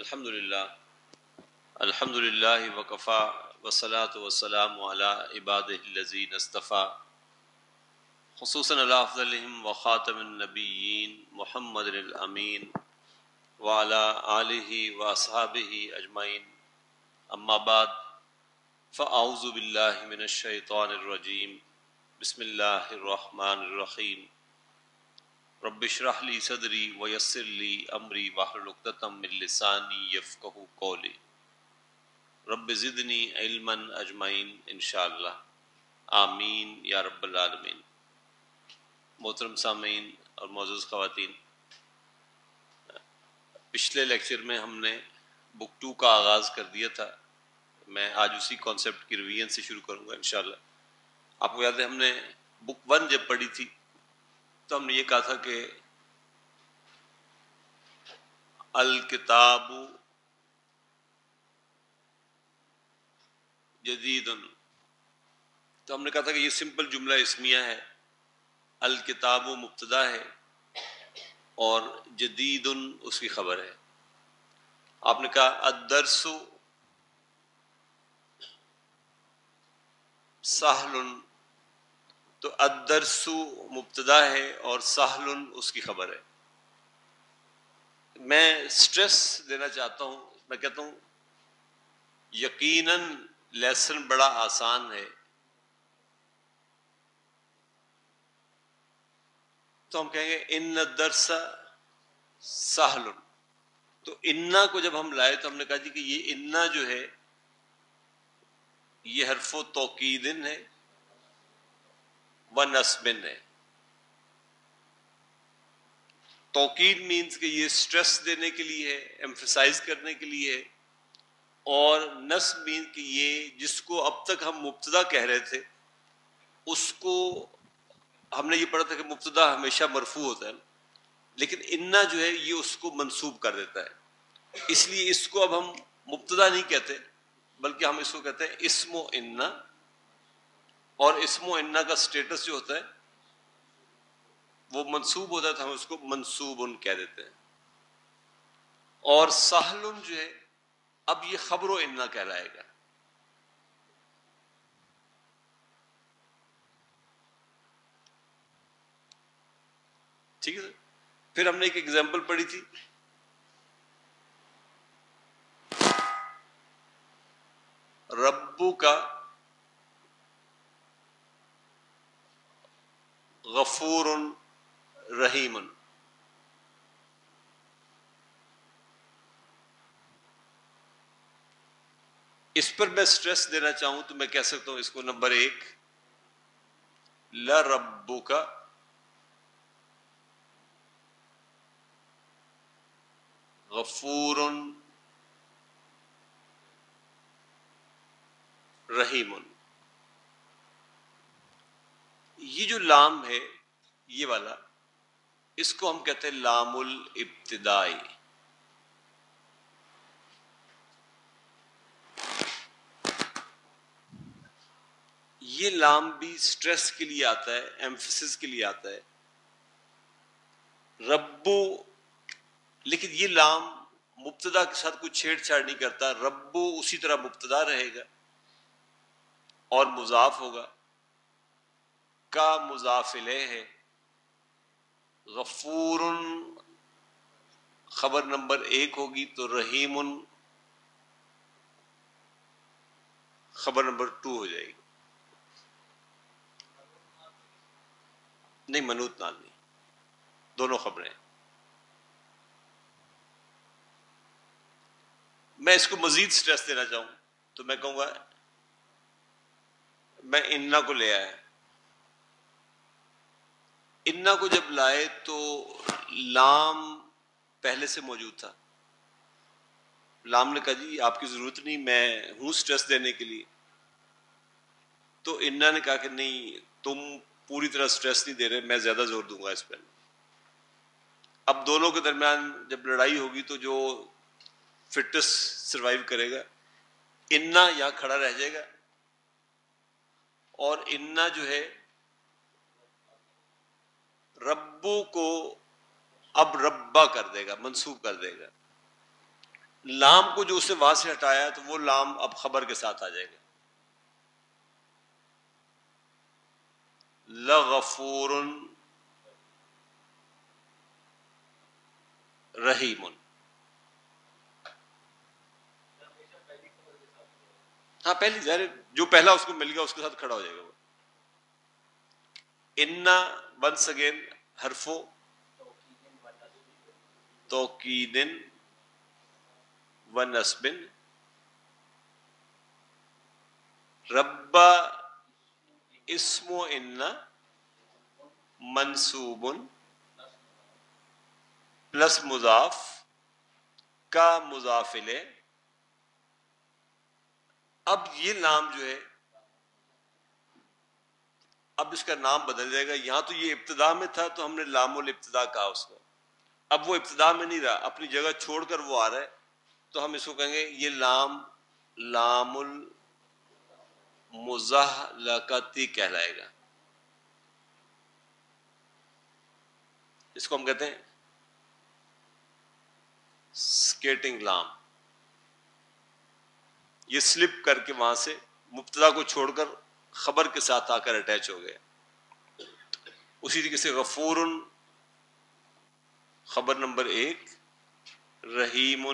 الحمد للہ الحمد للہ وقفا وسلاۃ وسلام علی عباد الزین اصطفیٰ خصوصاً اللہ افضلہم و خاتم النبیین محمد الامین وعلى آلہ و اصحابہ اجمعین. اما بعد، فاعوذ باللہ من الشیطان الرجیم، بسم اللہ الرحمن الرحیم. رب اشرح لی صدری ویسر لی امری واحلل عقدۃ من لسانی یفقهوا قولی۔ رب زدنی علما اجمعین انشاءاللہ۔ آمین یا رب العالمین۔ محترم سامعین اور معزز خواتین، پچھلے لیکچر میں ہم نے بک ٹو کا آغاز کر دیا تھا۔ میں آج اسی کانسیپٹ کی ریویژن سے شروع کروں گا انشاءاللہ۔ آپ کو یاد ہے ہم نے بک ون جب پڑھی تھی تو ہم نے یہ کہا تھا کہ الکتاب جدید تو ہم نے کہا تھا کہ یہ سمپل جملہ اسمیہ ہے۔ الکتاب مبتدا ہے اور جدید اس کی خبر ہے۔ آپ نے کہا ادرس سہل تو ادرسو مبتدا ہے اور سہل اس کی خبر ہے۔ میں سٹریس دینا چاہتا ہوں، میں کہتا ہوں، یقیناً لیسن بڑا آسان ہے۔ تو ہم کہیں گے، ان درس سہل تو انا کو جب ہم لائے تو ہم نے کہا جی کہ یہ انا جو ہے، یہ حرف و توقیدن ہے۔ و نسبن ہے توقید مینس کہ یہ سٹریس دینے کے لیے ہے ایمفسائز کرنے کے لیے ہے۔ اور نصب مینس کہ یہ جس کو اب تک ہم مبتدا کہہ رہے تھے، اس کو ہم نے یہ پڑھا تھا کہ مبتدا ہمیشہ مرفوع ہوتا ہے، لیکن انا جو ہے یہ اس کو منسوب کر دیتا ہے۔ اس لیے اس کو اب ہم مبتدا نہیں کہتے، بلکہ ہم اس کو کہتے ہیں اسم و انا۔ اور اسم و انا کا سٹیٹس جو ہوتا ہے، وہ منصوب ہوتا ہے تو ہم اس کو منصوب ان کہہ دیتے ہیں۔ اور سہل جو ہے، اب یہ خبر و انا کہلائے گا۔ ٹھیک ہے پھر ہم نے ایک ایگزامپل پڑھی تھی۔ ربو کا غفور رحیم۔ اس پر میں سٹریس دینا چاہوں تو میں کہہ سکتا ہوں اس کو نمبر ایک۔ ل ربو کا غفور رحیم۔ یہ جو لام ہے، یہ والا، اس کو ہم کہتے ہیں لام الابتدائی یہ لام بھی سٹریس کے لیے آتا ہے ایمفسس کے لیے آتا ہے۔ ربو، لیکن یہ لام مبتدا کے ساتھ کوئی چھیڑ چھاڑ نہیں کرتا، ربو اسی طرح مبتدا رہے گا اور مضاف ہوگا۔ کا مضافلے ہے غفور، خبر نمبر ایک ہوگی تو رحیم، خبر نمبر ٹو ہو جائے گی۔ نہیں منوت نال نہیں۔ دونوں خبریں میں اس کو مزید سٹریس دینا چاہوں تو میں کہوں گا، میں انا کو لے آیا۔ انا کو جب لائے تو لام پہلے سے موجود تھا۔ لام نے کہا جی آپ کی ضرورت نہیں، میں ہوں سٹریس دینے کے لیے۔ تو انا نے کہا کہ نہیں، تم پوری طرح سٹریس نہیں دے رہے، میں زیادہ زور دوں گا اس پہ۔ اب دونوں کے درمیان جب لڑائی ہوگی تو جو فٹنس سروائیو کرے گا، انا یہاں کھڑا رہ جائے گا۔ اور انا جو ہے ربو کو اب ربا کر دے گا منسوخ کر دے گا۔ لام کو جو اسے وہاں سے ہٹایا تو وہ لام اب خبر کے ساتھ آ جائے گا۔ لغفور رحیم ہاں پہلی ظاہر جو پہلا اس کو مل گیا، اس کے ساتھ کھڑا ہو جائے گا وہ۔ انا ونس اگین ہرفو توقیدن و نسبن ربا اسم و ان منصوب پلس مضاف کا مضافل اب یہ نام جو ہے اب اس کا نام بدل جائے گا۔ یہاں تو یہ ابتدا میں تھا تو ہم نے لام الابتدا کہا اس کو۔ اب وہ ابتدا میں نہیں رہا، اپنی جگہ چھوڑ کر وہ آ رہا ہے۔ تو ہم اس کو کہیں گے یہ لام لام المزہ کہلائے گا۔ اس کو ہم کہتے ہیں اسکیٹنگ لام۔ یہ سلپ کر کے وہاں سے مبتدا کو چھوڑ کر خبر کے ساتھ آ کر اٹیچ ہو گیا اسی طریقے سے غفور خبر نمبر ایک رحیم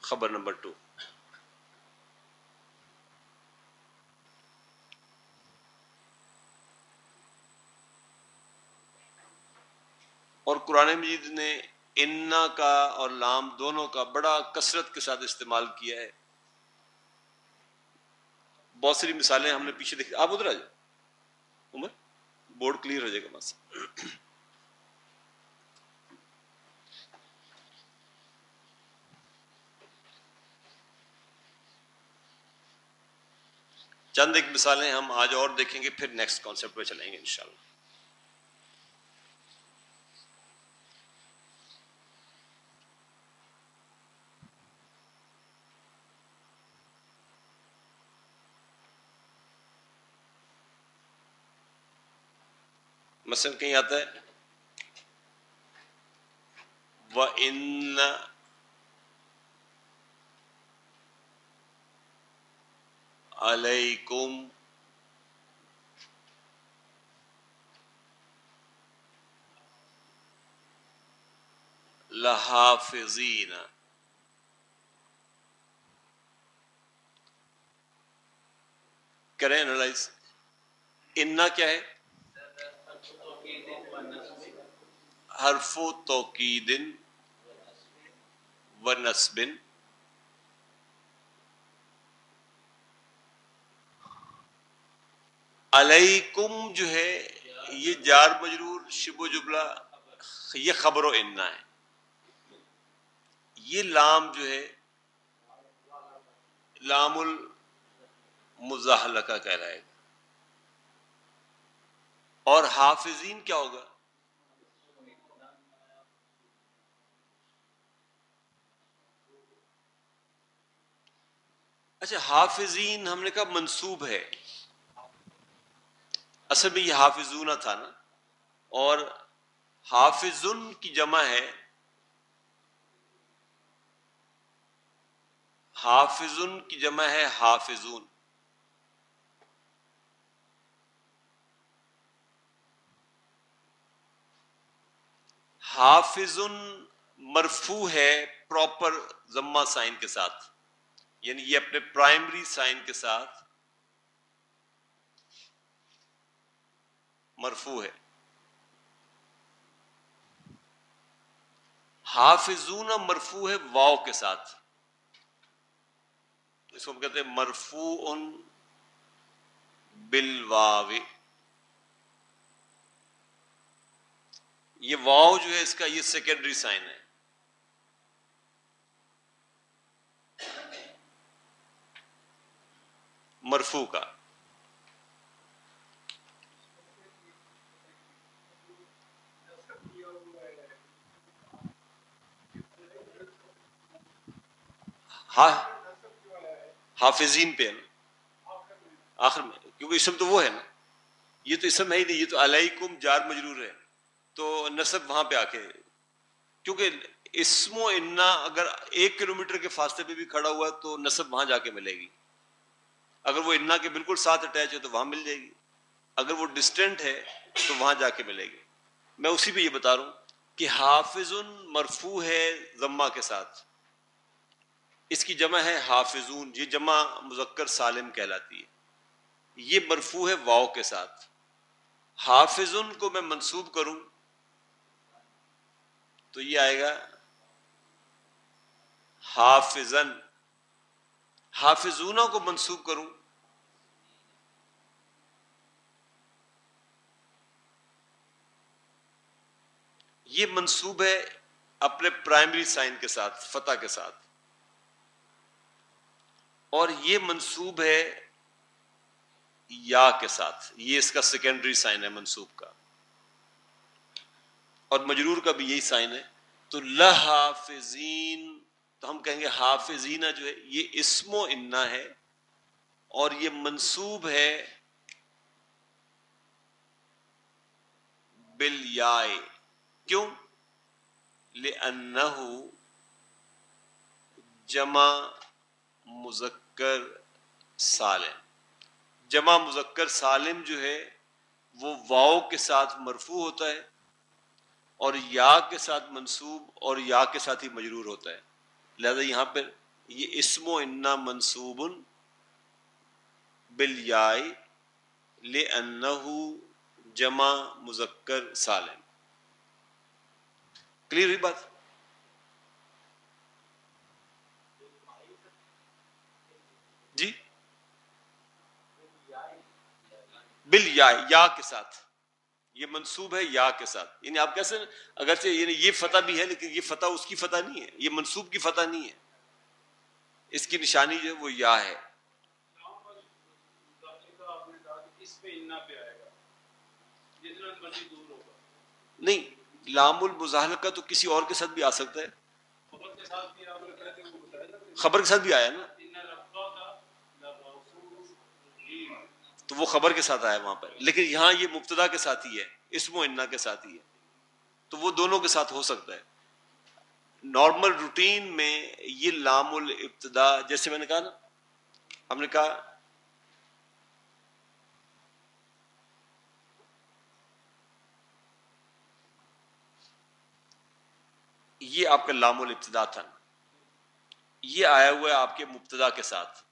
خبر نمبر ٹو اور قرآن مجید نے انا کا اور لام دونوں کا بڑا کثرت کے ساتھ استعمال کیا ہے۔ بہت ساری مثالیں ہم نے پیچھے دیکھی۔ آپ ادھر آ جاؤ۔ عمر بورڈ کلیئر ہو جائے گا بس۔ چند ایک مثالیں ہم آج اور دیکھیں گے، پھر نیکسٹ کانسیپٹ پہ چلیں گے انشاءاللہ۔ مثلا کہیں آتا ہے؟ وہ ان علیکم لحافظین کریں انالائز انا کیا ہے؟ حرف و توقید و نصب. علیکم جو ہے، یہ جار مجرور شب و جبلہ یہ خبر و انا ہے۔ یہ لام جو ہے، لام المزاحلہ کا کہہ رہا ہے اور حافظین کیا ہوگا؟ اچھا حافظین، ہم نے کہا منصوب ہے۔ اصل میں یہ حافظون تھا نا۔ اور حافظن کی جمع ہے۔ حافظن کی جمع ہے حافظون۔ حافظ مرفو ہے پراپر ضمہ سائن کے ساتھ۔ یعنی یہ اپنے پرائمری سائن کے ساتھ مرفو ہے۔ حافظون مرفو ہے واؤ کے ساتھ۔ اس کو ہم کہتے ہیں مرفو ان بل یہ واؤ جو ہے اس کا یہ سیکنڈری سائن ہے۔ مرفو کا۔ حافظین پہ۔ آخر میں، کیونکہ اسم تو وہ ہے نا۔ یہ تو اسم ہے ہی نہیں، یہ تو علیکم جار مجرور ہے۔ تو نصب وہاں پہ آ کے، کیونکہ اسم و انا اگر ایک کلومیٹر کے فاصلے پہ بھی کھڑا ہوا تو نصب وہاں جا کے ملے گی۔ اگر وہ انا کے بالکل ساتھ اٹیچ ہے تو وہاں مل جائے گی۔ اگر وہ ڈسٹینٹ ہے تو وہاں جا کے ملے گی۔ میں اسی پہ یہ بتا رہا ہوں کہ حافظ مرفو ہے ضمہ کے ساتھ۔ اس کی جمع ہے حافظون، یہ جمع مذکر سالم کہلاتی ہے۔ یہ مرفو ہے واؤ کے ساتھ۔ حافظ کو میں منسوب کروں تو یہ آئے گا حافظن۔ حافظونہ کو منسوب کروں۔ یہ منسوب ہے اپنے پرائمری سائن کے ساتھ، فتح کے ساتھ۔ اور یہ منسوب ہے یا کے ساتھ۔ یہ اس کا سیکنڈری سائن ہے منسوب کا۔ اور مجرور کا بھی یہی سائن ہے۔ تو لحافظین تو ہم کہیں گے حافظین جو ہے، یہ اسم و انا ہے اور یہ منسوب ہے بل کیوں؟ جمع مذکر سالم۔ جمع مذکر سالم جو ہے، وہ واؤ کے ساتھ مرفوع ہوتا ہے اور یا کے ساتھ منصوب اور یا کے ساتھ ہی مجرور ہوتا ہے۔ لہذا یہاں پہ یہ اسم و انا منصوب بل لے جمع مذکر سالم۔ کلیئر ہوئی بات؟ جی؟ بل یا کے ساتھ۔ یہ منصوب ہے یا کے ساتھ۔ یعنی آپ کیسے اگرچہ یعنی یہ فتح بھی ہے، لیکن یہ فتح اس کی فتح نہیں ہے۔ یہ منصوب کی فتح نہیں ہے۔ اس کی نشانی جو ہے وہ یا ہے۔ نہیں، لام المزاحل کا تو کسی اور کے ساتھ بھی آ سکتا ہے۔ خبر کے ساتھ بھی آیا نا۔ تو وہ خبر کے ساتھ آیا وہاں پر۔ لیکن یہاں یہ مبتدا کے ساتھ ہی ہے، اسم و انا کے ساتھ ہی ہے۔ تو وہ دونوں کے ساتھ ہو سکتا ہے۔ نارمل روٹین میں یہ لام الابتدا، جیسے میں نے کہا نا، ہم نے کہا، یہ آپ کا لام الابتدا تھا۔ یہ آیا ہوا ہے آپ کے مبتدا کے ساتھ۔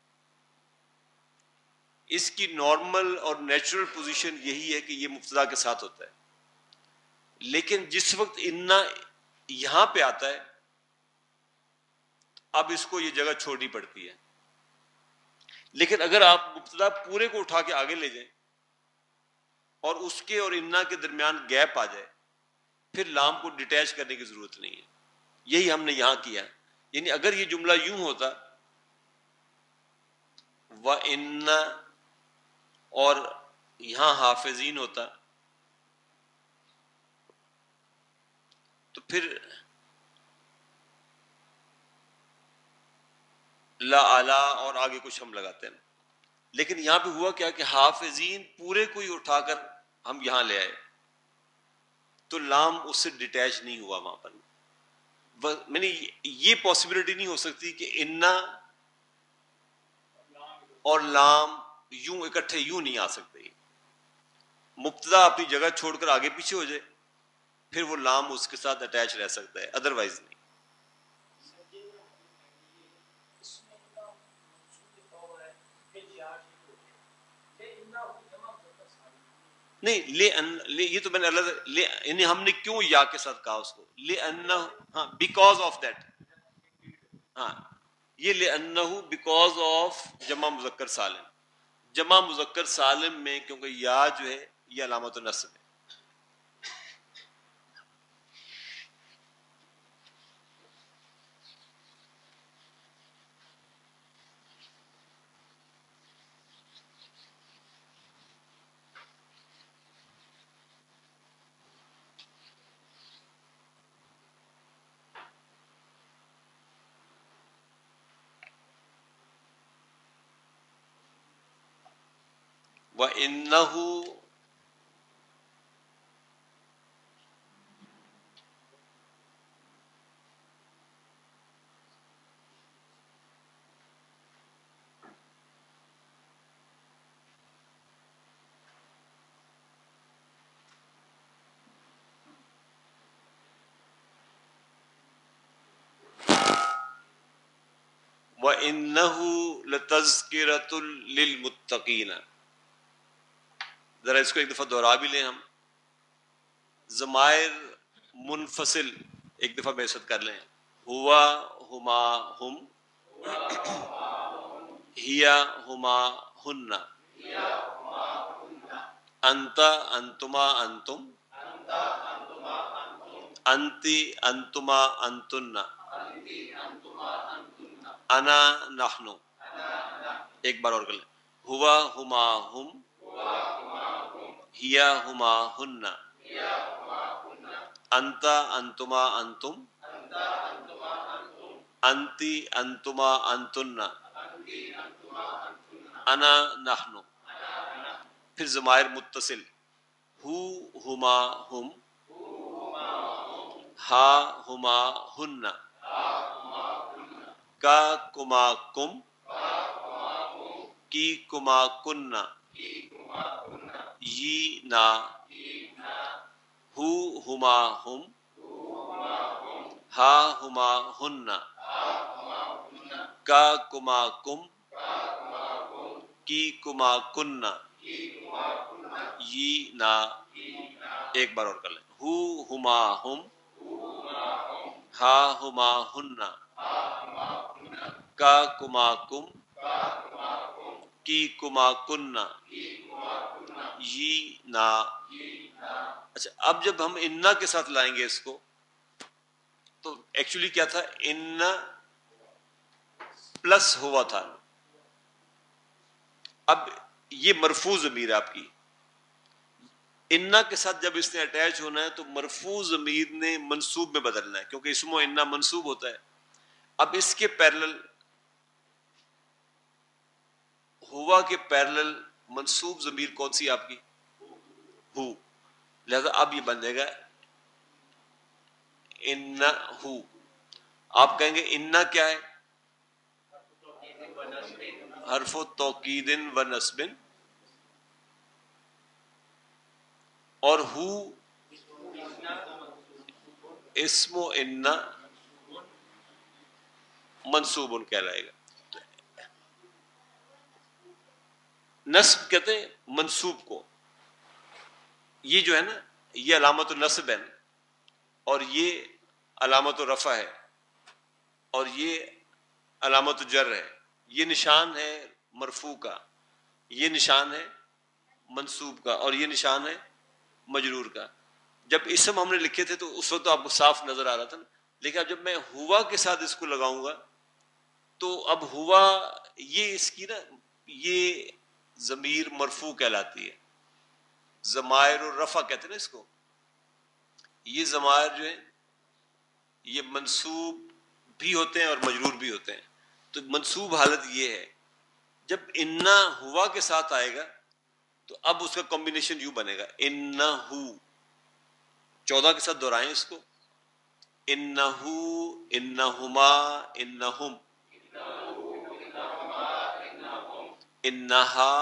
اس کی نارمل اور نیچرل پوزیشن یہی ہے کہ یہ مبتدا کے ساتھ ہوتا ہے۔ لیکن جس وقت انا یہاں پہ آتا ہے، اب اس کو یہ جگہ چھوڑنی پڑتی ہے۔ لیکن اگر آپ مبتدا پورے کو اٹھا کے آگے لے جائیں اور اس کے اور انا کے درمیان گیپ آ جائے، پھر لام کو ڈیٹیچ کرنے کی ضرورت نہیں ہے۔ یہی ہم نے یہاں کیا۔ یعنی اگر یہ جملہ یوں ہوتا وہ ان اور یہاں حافظین ہوتا تو پھر لا آلہ اور آگے کچھ ہم لگاتے ہیں۔ لیکن یہاں پہ ہوا کیا کہ حافظین پورے کو ہی اٹھا کر ہم یہاں لے آئے۔ تو لام اس سے ڈیٹیچ نہیں ہوا وہاں پر۔ میں نے یہ پاسبلٹی نہیں ہو سکتی کہ انا اور لام یوں اکٹھے یوں نہیں آ سکتے۔ مبتدا اپنی جگہ چھوڑ کر آگے پیچھے ہو جائے، پھر وہ لام اس کے ساتھ اٹیچ رہ سکتا ہے ادروائز نہیں۔ نہیں، لے ان، لے، یہ تو میں نے اللہ لے یعنی ہم نے کیوں یا کے ساتھ کہا اس کو؟ لے ان ہاں بیکاز آف دیٹ ہاں یہ لے ان بیکاز آف جمع مذکر سالم جمع مذکر سالم میں کیونکہ یا جو ہے یہ علامت النصب وإنه وإنه لتذكرة للمتقين. ذرا اس کو ایک دفعہ دہرا بھی لیں ہم۔ زمائر منفصل ایک دفعہ بے کر لیں۔ ہوا ہما ہم۔ ہیا ہما ہن۔ انتا انتما انتم۔ انتی انتما انتن۔ انا نحنو ایک بار اور کر لیں۔ ہوا ہما ہم۔ ہیا ہما ہن انتا انتما انتم انتی انتما انتن انا نحنو پھر زمائر متصل ہو ہما ہم ہا ہما ہن کا کما کم کی کما کن یی نا ہو ہما ہم ہا ہما ہن کا کما کم کی کما کن یی نا ایک بار اور کر لیں ہو ہما ہم ہا ہما ہن کا کما کم کی کما کن یی نا۔ اچھا اب جب ہم انا کے ساتھ لائیں گے اس کو، تو ایکچولی کیا تھا؟ ان پلس ہوا تھا۔ اب یہ مرفوظ امیر آپ کی۔ انا کے ساتھ جب اس نے اٹیچ ہونا ہے، تو مرفوظ امیر نے منصوب میں بدلنا ہے، کیونکہ اسم و انا منصوب ہوتا ہے۔ اب اس کے پیرل ہوا کے پیرل منصوب ضمیر کون سی آپ کی؟ ہو۔ لہذا اب یہ بن جائے گا ان ہو آپ کہیں گے انا کیا ہے؟ حرف و توقید و نصبن اور ہو۔ اسم و انا منصوب ان کہلائے گا۔ نصب کہتے ہیں منصوب کو۔ یہ جو ہے نا، یہ علامت النصب ہے، اور یہ علامت الرفع ہے، اور یہ علامت الجر ہے۔ یہ نشان ہے مرفوع کا، یہ نشان ہے منصوب کا، اور یہ نشان ہے مجرور کا۔ جب اسم ہم نے لکھے تھے تو اس وقت تو آپ کو صاف نظر آ رہا تھا نا، لیکن اب جب میں ہوا کے ساتھ اس کو لگاؤں گا تو اب ہوا یہ اس کی نا، یہ ضمیر مرفو کہلاتی ہے۔ زمائر اور رفع کہتے ہیں نا اس کو۔ یہ زمائر جو ہیں، یہ منصوب بھی ہوتے ہیں اور مجرور بھی ہوتے ہیں۔ تو منصوب حالت یہ ہے، جب انا ہوا کے ساتھ آئے گا، تو اب اس کا کمبینیشن یوں بنے گا۔ ان چودہ کے ساتھ دہرائیں اس کو۔ ان انہما، انہم۔ انہا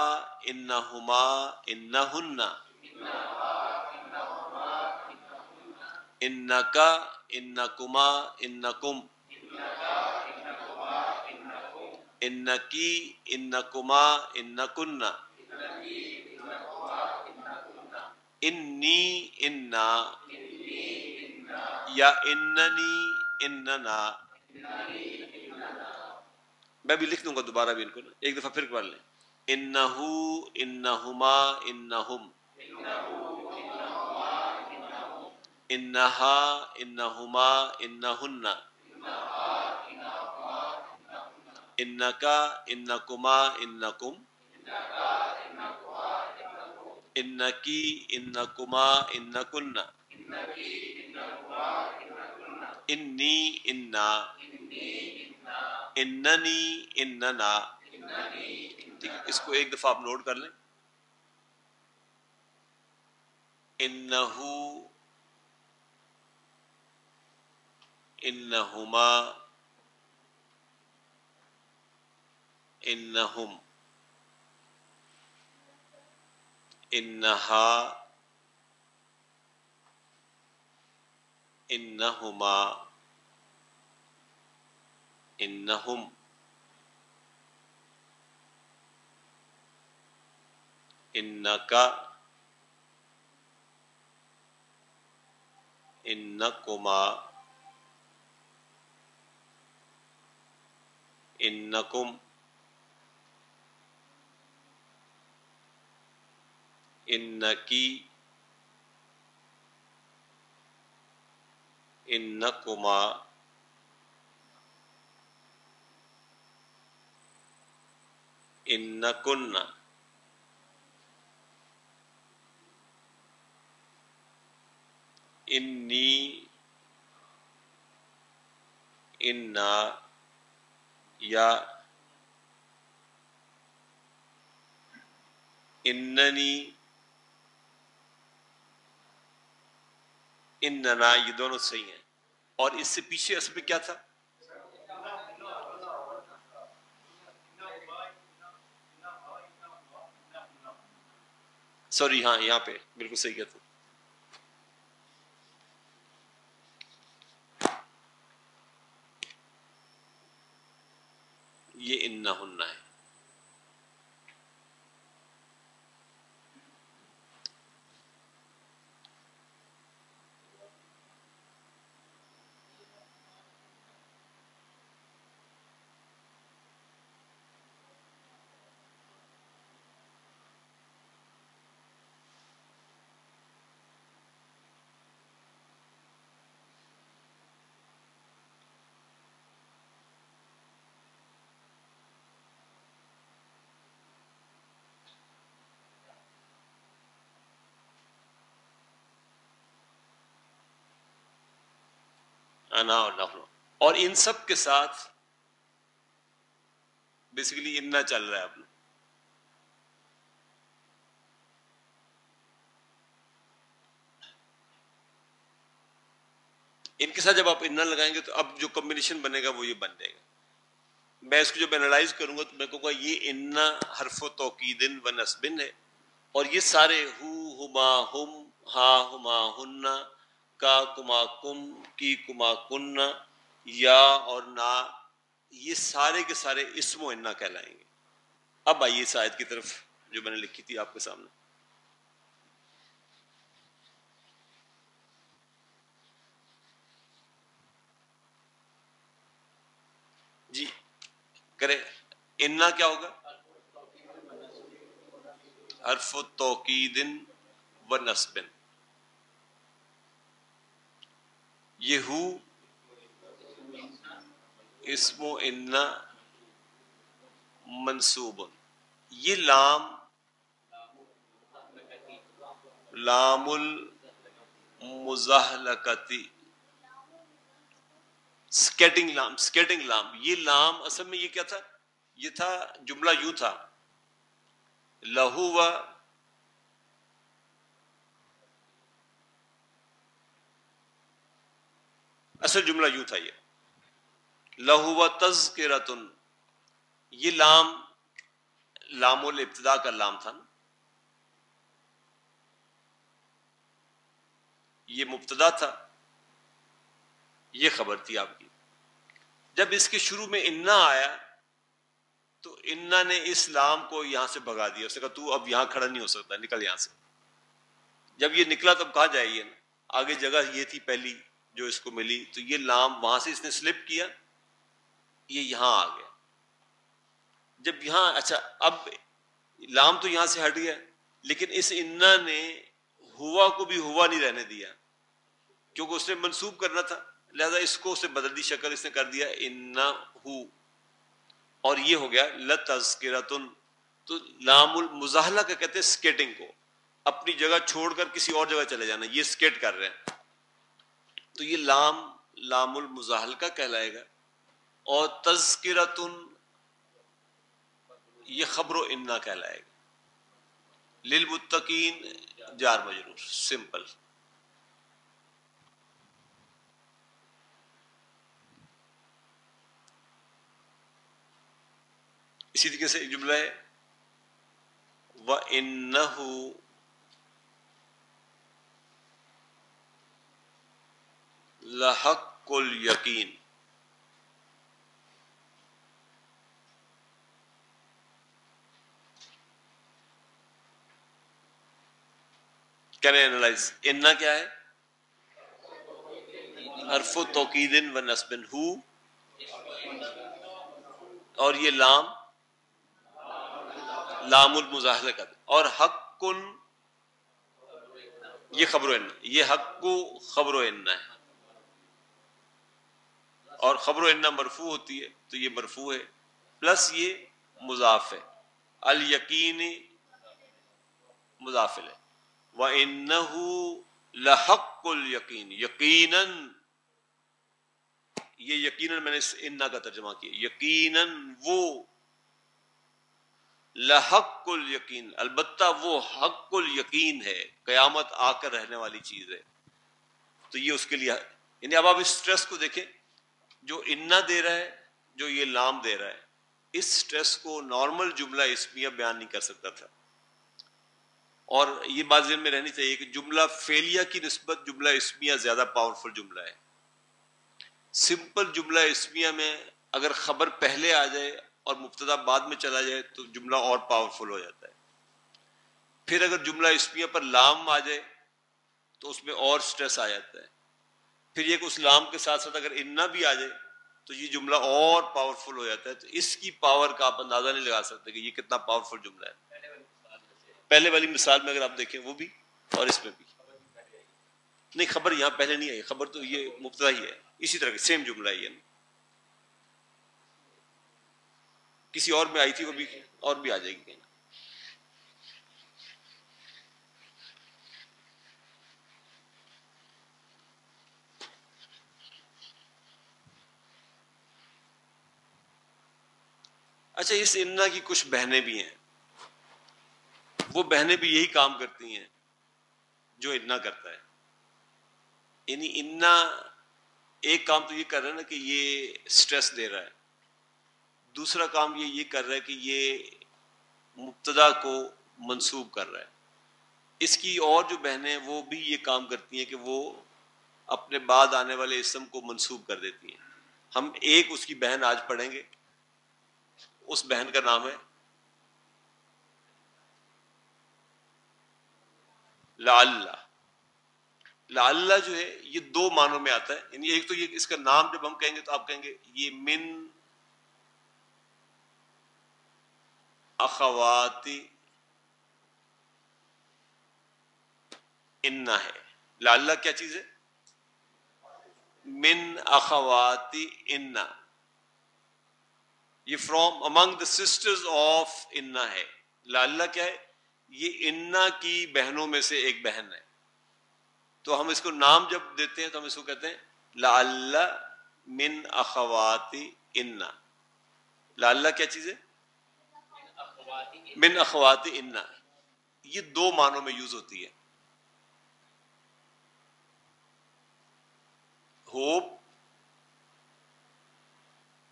انہما انہن انکا انکما انکم انکی انکما انکن انی انا یا اننی اننا میں بھی لکھ دوں گا دوبارہ بھی ان کو، ایک دفعہ پھر پڑھ لیں۔ انہو انہما انہم انہا انہما انہن انکا انکما انکم انکی انکما انکن انی انا اننی اننا ٹھیک ہے، اس کو ایک دفعہ آپ نوٹ کر لیں۔ انہو، انہما، انہم، انہا، انہما، انہم۔ ان کا ان کما ان کم ان کی ان کما ان کن انی انا یا اننی اننا یہ دونوں صحیح ہیں۔ اور اس سے پیچھے اس میں کیا تھا؟ سوری ہاں یہاں پہ، بالکل صحیح کہتا یہ اننا ہننا ہے۔ انا اور نحن اور ان سب کے ساتھ بیسیکلی اننا چل رہا ہے اپنا۔ ان کے ساتھ جب آپ اننا لگائیں گے تو اب جو کمبینیشن بنے گا وہ یہ بن جائے گا۔ میں اس کو جب اینالائز کروں گا تو میں کہوں گا یہ انا حرف و توقیدن و نصبن ہے۔ اور یہ سارے ہو، ہما، ہم، ہا، ہما ہننا کا کما کم کی کما کن یا اور نا یہ سارے کے سارے اسم و انا کہلائیں گے۔ اب آئیے اس آیت کی طرف جو میں نے لکھی تھی آپ کے سامنے۔ جی کرے انا کیا ہوگا؟ حرف و توقید و نصبن۔ یہ ہو اسم و انا منصوب۔ یہ لام لام المزہلکتی سکیٹنگ لام سکیٹنگ لام۔ یہ لام اصل میں یہ کیا تھا؟ یہ تھا، جملہ یوں تھا۔ لہو و اصل جملہ یوں تھا یہ۔ لہو تز یہ لام لام الابتدا کا لام تھا نا۔ یہ مبتدا تھا۔ یہ خبر تھی آپ کی۔ جب اس کے شروع میں انا آیا، تو انا نے اس لام کو یہاں سے بھگا دیا۔ اس نے کہا، تو اب یہاں کھڑا نہیں ہو سکتا، نکل یہاں سے۔ جب یہ نکلا تب کہا جائے نا آگے جگہ یہ تھی پہلی جو اس کو ملی، تو یہ لام وہاں سے اس نے سلپ کیا، یہ یہاں آ گیا۔ جب یہاں اچھا اب لام تو یہاں سے ہٹ گیا، لیکن اس انا نے ہوا کو بھی ہوا نہیں رہنے دیا، کیونکہ اس نے منسوب کرنا تھا۔ لہذا اس کو اسے بدل دی شکل اس نے کر دیا، انا ہو۔ اور یہ ہو گیا لتن تو لام المزاحلہ کا کہتے ہیں سکیٹنگ کو، اپنی جگہ چھوڑ کر کسی اور جگہ چلے جانا، یہ سکیٹ کر رہے ہیں۔ تو یہ لام لام المزاحل کا کہلائے گا۔ اور تذکرتن، یہ خبر و انا کہلائے گا۔ للمتقین، جار مجرور، سمپل۔ اسی طریقے سے جملہ ہے وہ ان لحق یقین کین اینالائز انا کیا ہے؟ حرف و توقید و نسبن ہو اور یہ لام؟ لام المظاہرہ کا اور حق کن یہ خبر و یہ حق کو خبر و ہے۔ اور خبر و انا مرفوع ہوتی ہے، تو یہ مرفوع ہے۔ پلس یہ مضاف ہے۔ الیقین مضافل ہے وہ ان لحق القین یقیناً، یہ یقیناً میں نے اس انا کا ترجمہ کیا۔ یقیناً وہ لحق الیقین البتہ وہ حق الیقین ہے۔ قیامت آ کر رہنے والی چیز ہے۔ تو یہ اس کے لیے یعنی اب آپ اس اسٹریس کو دیکھیں۔ جو انا دے رہا ہے، جو یہ لام دے رہا ہے۔ اس اسٹریس کو نارمل جملہ اسمیہ بیان نہیں کر سکتا تھا۔ اور یہ بات ذہن میں رہنی چاہیے کہ جملہ فیلیا کی نسبت جملہ اسمیہ زیادہ پاورفل جملہ ہے۔ سمپل جملہ اسمیہ میں اگر خبر پہلے آ جائے اور مبتدا بعد میں چلا جائے تو جملہ اور پاورفل ہو جاتا ہے۔ پھر اگر جملہ اسمیہ پر لام آ جائے تو اس میں اور سٹریس آ جاتا ہے۔ پھر یہ کہ اس لام کے ساتھ ساتھ اگر انا بھی آ جائے تو یہ جملہ اور پاورفل ہو جاتا ہے۔ تو اس کی پاور کا آپ اندازہ نہیں لگا سکتے کہ یہ کتنا پاورفل جملہ ہے۔ پہلے والی مثال میں اگر آپ دیکھیں وہ بھی اور اس میں بھی۔ نہیں، خبر یہاں پہلے نہیں آئی۔ خبر تو یہ مبتدا ہی ہے۔ اسی طرح سیم جملہ ہی ہے کسی اور میں آئی تھی، وہ بھی اور بھی آ جائے گی۔ اچھا اس انا کی کچھ بہنیں بھی ہیں۔ وہ بہنیں بھی یہی کام کرتی ہیں جو انا کرتا ہے۔ یعنی انا ایک کام تو یہ کر رہا ہے نا کہ یہ سٹریس دے رہا ہے۔ دوسرا کام یہ یہ کر رہا ہے کہ یہ مبتدا کو منسوب کر رہا ہے۔ اس کی اور جو بہنیں وہ بھی یہ کام کرتی ہیں کہ وہ اپنے بعد آنے والے اسم کو منسوب کر دیتی ہیں۔ ہم ایک اس کی بہن آج پڑھیں گے۔ اس بہن کا نام ہے؟ لاللہ لاللہ جو ہے، یہ دو معنوں میں آتا ہے۔ یعنی ایک تو یہ اس کا نام جب ہم کہیں گے تو آپ کہیں گے، یہ من اخواتی انا ہے۔ لاللہ کیا چیز ہے؟ من اخواتی انا۔ یہ from among the sisters of انا ہے۔ لاللہ کیا ہے؟ یہ انا کی بہنوں میں سے ایک بہن ہے۔ تو ہم اس کو نام جب دیتے ہیں تو ہم اس کو کہتے ہیں لاللہ من اخواتی انا لاللہ کیا چیز ہے؟ من اخوات انا یہ دو معنوں میں یوز ہوتی ہے۔ ہوپ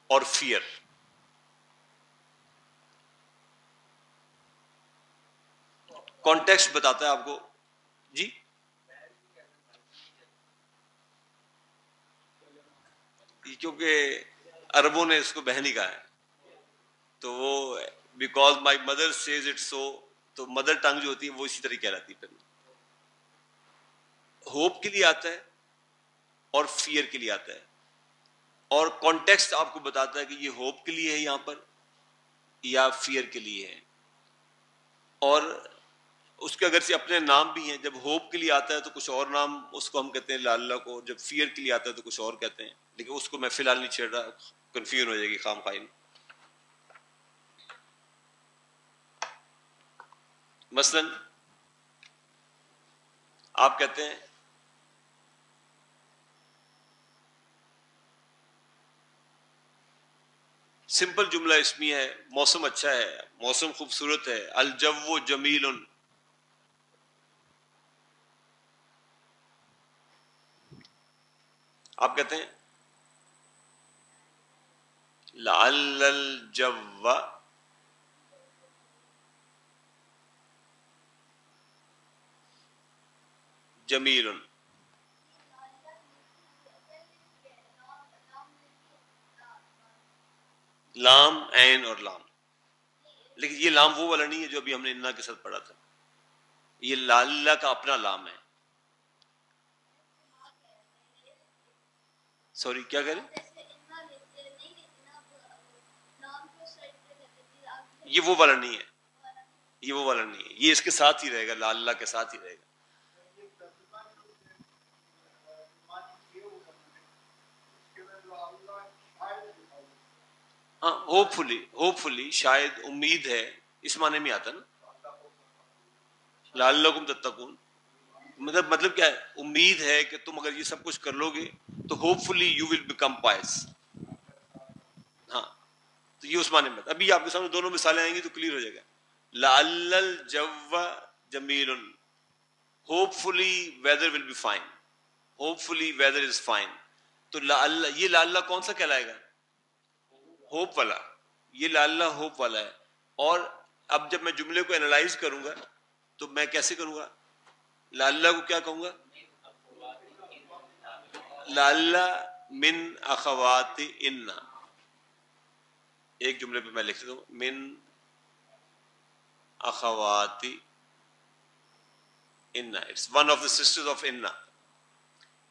اور فیئر۔ کانٹیکسٹ بتاتا ہے آپ کو۔ جی؟ کیونکہ اربوں نے اس کو بہن ہی کہا ہے۔ تو وہ because my mother says it so تو مدر ٹنگ جو ہوتی ہے وہ اسی طرح کہلاتی پھر۔ ہوپ کے لیے آتا ہے اور فیئر کے لیے آتا ہے۔ اور کانٹیکسٹ آپ کو بتاتا ہے کہ یہ ہوپ کے لیے ہے یہاں پر یا فیئر کے لیے ہے۔ اور اس کے اگر سے اپنے نام بھی ہیں، جب ہوپ کے لیے آتا ہے تو کچھ اور نام اس کو ہم کہتے ہیں لاللہ کو، جب فیئر کے لیے آتا ہے تو کچھ اور کہتے ہیں۔ لیکن اس کو میں فی الحال نہیں چھیڑ رہا کنفیوژن ہو جائے گی خام خائن مثلا آپ کہتے ہیں سمپل جملہ اس میں ہے، موسم اچھا ہے، موسم خوبصورت ہے، الجو جمیل آپ کہتے ہیں لعل الجو جمیل لام این اور لام۔ لیکن یہ لام وہ والا نہیں ہے جو ابھی ہم نے انا کے ساتھ پڑھا تھا۔ یہ لاللہ کا اپنا لام ہے۔ سوری، کیا کریں یہ وہ والا نہیں ہے۔ یہ وہ والا نہیں ہے۔ یہ اس کے ساتھ ہی رہے گا، لال اللہ کے ساتھ ہی رہے گا۔ ہاں ہوپ فلی ہوپ فلی شاید امید ہے، اس معنی میں آتا نا۔ لال لگم تتکون مطلب مطلب کیا ہے؟ امید ہے کہ تم اگر یہ سب کچھ کر لو گے تو hopefully you will become pious ہاں تو یہ اس معنی میں ابھی آپ کے سامنے دونوں مثالیں آئیں گی تو کلیئر ہو جائے گا۔ لال جو جمیل hopefully weather will be fine hopefully weather is fine تو لال یہ لال کون سا کہلائے گا؟ ہوپ والا۔ یہ لاللہ ہوپ والا ہے۔ اور اب جب میں جملے کو اینالائز کروں گا تو میں کیسے کروں گا؟ لاللہ کو کیا کہوں گا؟ لاللہ من اخوات ان۔ ایک جملے پہ میں لکھ دوں۔ من اخوات ان۔ It's one of the sister of ان۔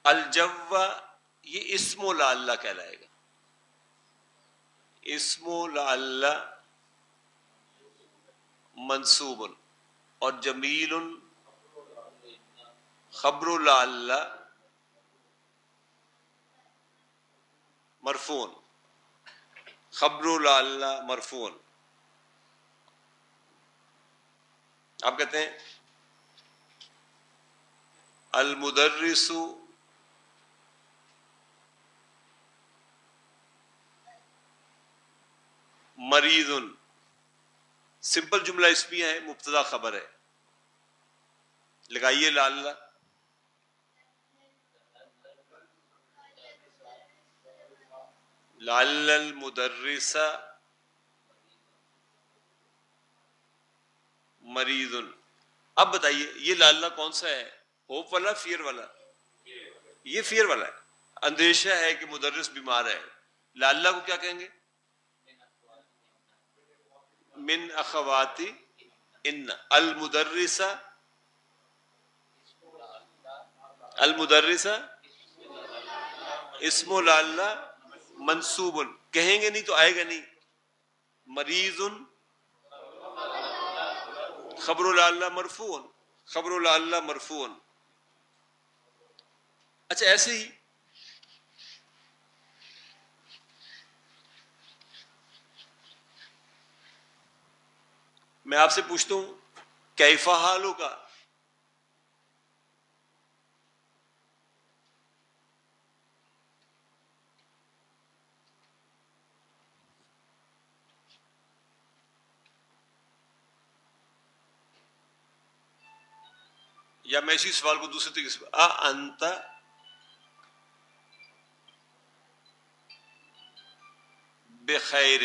الجو یہ اسم و لاللہ کہلائے گا۔ اسم و لاللہ منصوب اور جمیل خبر اللہ مرفون خبر اللہ مرفون۔ آپ کہتے ہیں، المدرس مریض سمپل جملہ اس میں ہے، مبتدا خبر ہے۔ لگائیے لال لال المدرس مریض۔ اب بتائیے، یہ لاللہ کون سا ہے؟ ہوپ والا، فیئر والا؟ یہ فیئر والا ہے۔ اندیشہ ہے کہ مدرس بیمار ہے۔ لاللہ کو کیا کہیں گے؟ من اخواتی ان۔ المدرسہ المدرسہ اسم اللہ منصوب، کہیں گے نہیں تو آئے گا نہیں۔ مریض خبر اللہ مرفون خبر اللہ مرفون اچھا ایسے ہی۔ میں آپ سے پوچھتا ہوں کیفا حالوں کا؟ یا میں اسی سوال کو دوسرے طریقے سے انت بخیر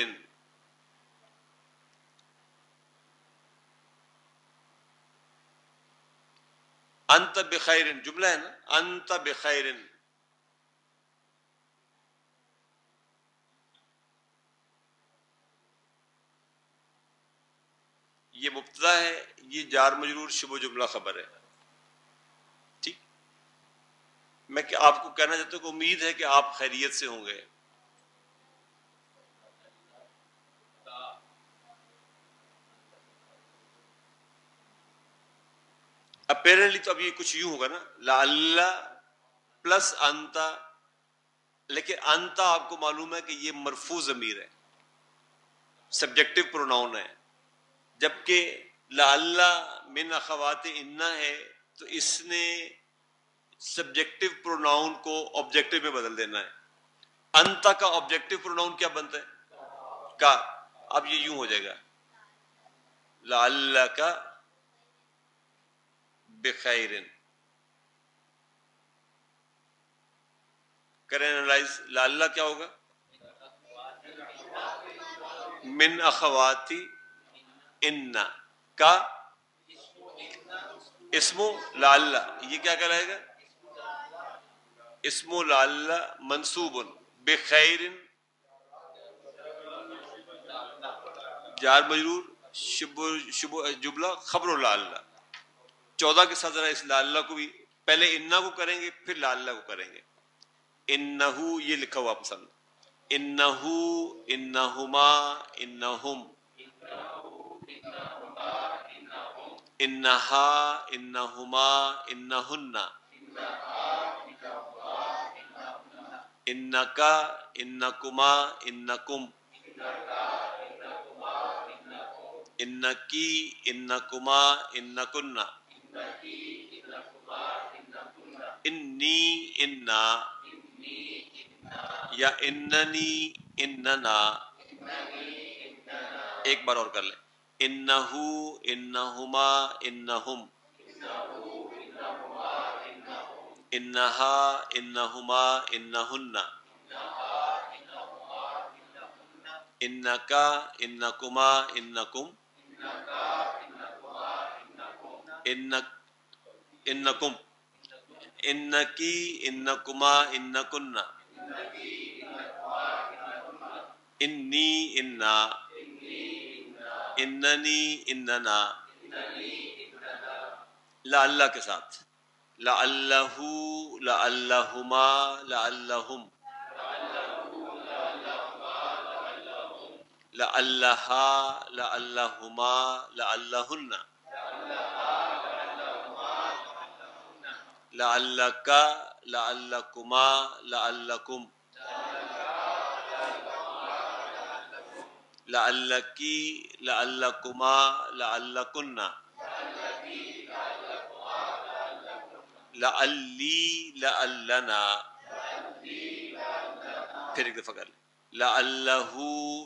انت بخیر جملہ ہے نا؟ انت بخیر یہ مبتدا ہے، یہ جار مجرور شب و جملہ خبر ہے۔ میں آپ کو کہنا چاہتا ہوں کہ امید ہے کہ آپ خیریت سے ہوں گے۔ اپیرنٹلی تو اب یہ کچھ یوں ہوگا نا لا اللہ پلس انتا، لیکن انتا آپ کو معلوم ہے کہ یہ مرفو ضمیر ہے سبجیکٹو پروناؤن ہے۔ جبکہ لا اللہ من اخوات انا ہے تو اس نے سبجیکٹو پروناؤن کو آبجیکٹو میں بدل دینا ہے۔ انتا کا آبجیکٹو پروناؤن کیا بنتا ہے؟ کا۔ اب یہ یوں ہو جائے گا۔ لال کا بخیر کریں انالائز لال کیا ہوگا؟ من اخواتی ان۔ کا۔ اسمو۔ لال یہ کیا کہلائے گا؟ اسم لال منصوب بخیر جار مجرور شب شب جبلا خبر لال چودہ کے ساتھ ذرا اس لاللہ کو بھی، پہلے انا کو کریں گے، پھر لاللہ کو کریں گے. انہو یہ لکھا ہوا پسند. انہو انہما، انہم. انہا، انہما انہن انکا انکما انکم انکی انکما انکن انی انا یا اننی اننا ایک بار اور کر لیں۔ انہو انہما انہم انہا انہما انہن انکا انکما انکم انکم انکی انکما انکن انی انا اننی اننا لعلہ کے ساتھ لعله لعلهما لعلهم لعلها لعلهما لعلهن لعلك لعلكما لعلكم لعلك لعلكما لعلكن لعلی لعلنا. پھر ایک دفعہ کر لیں لعلہ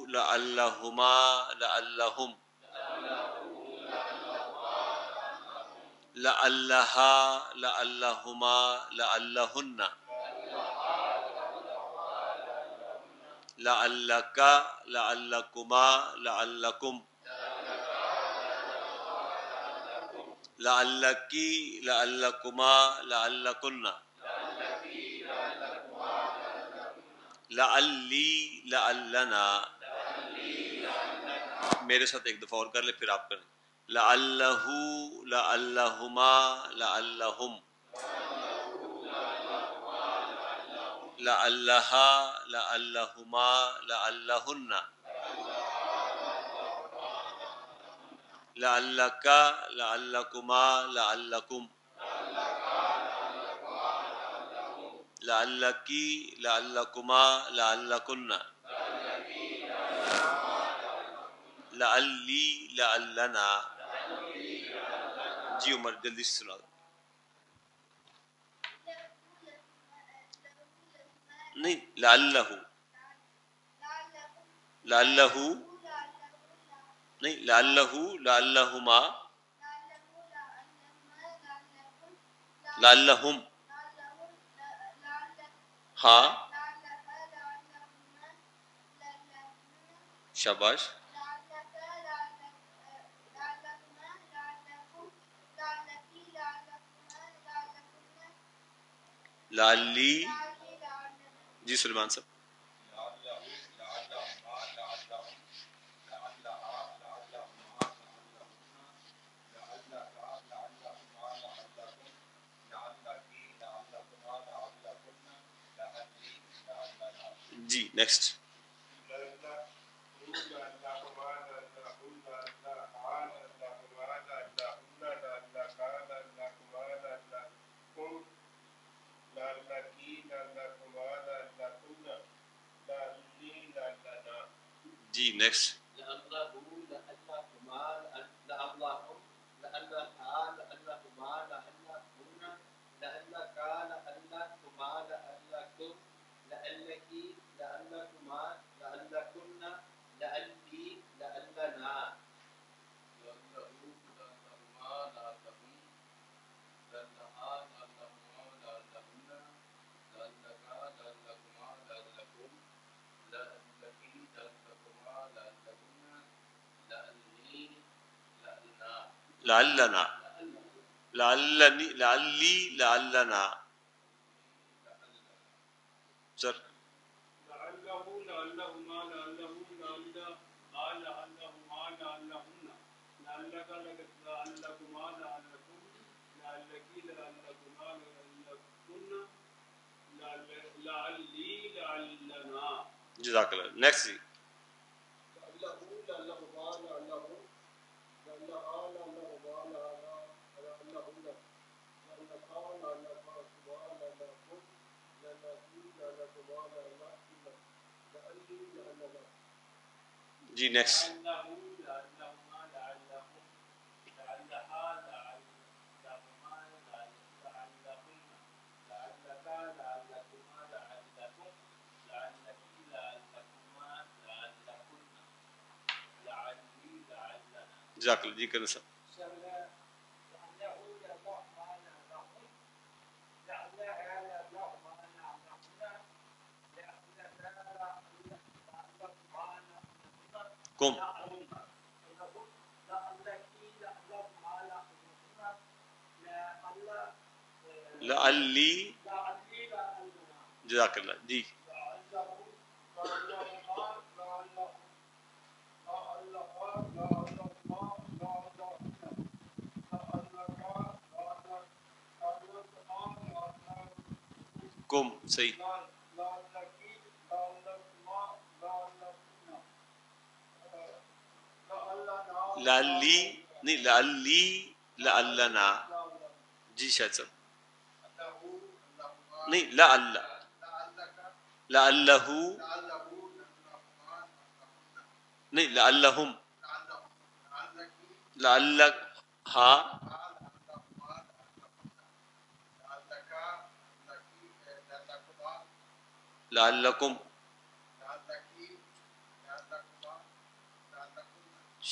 لعلہما لعلہم لعلہا لعلہما لعلہن لعلکا لعلکما لعلکم لعلکی لعلکما لعلکن. لعلی لعلنا. میرے ساتھ ایک دفعہ اور کر لے پھر آپ کریں. لعلہ لعلہما لعلہم. لعلہا لعلہما لعلہن. لعلك لعلكما لعلكم. لعلك لعلكما لعلكن. لعلي لعلنا. جی عمر جلدی سے سنا دو نہیں لعلہ لعلہ نہیں لعلہ لعلہما لعلہم ہاں شاباش لالی جی سلمان صاحب۔ G, next. G, next. لأنكما لأنكن لأني لأننا. لعلنا. لعلني لعلي لعلنا. سر لعلهما لعلهم لعل لعلهما لعلهن لعلك لعلكما لعلكم لعلك لعلكما لعلكن لعلي لعلنا۔ جزاك الله نیکسٹ جی۔ لعله لعلهما لعلهم لعلها لعلهما لعلهن لعلك لعلكما لعلكم لعلك لعلكما لعلكم جی نیکسٹ جی کریں سب كم لعلي جزاك الله. جي كم سي لعلی نہیں لعلی لعلنا جی شاید صاحب لالا لعل لعلہ نہیں لعلہم لعلک ہاں لعلکم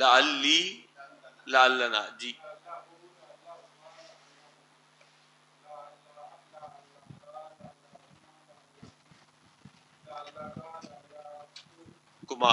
لعلي لعلنا جي كما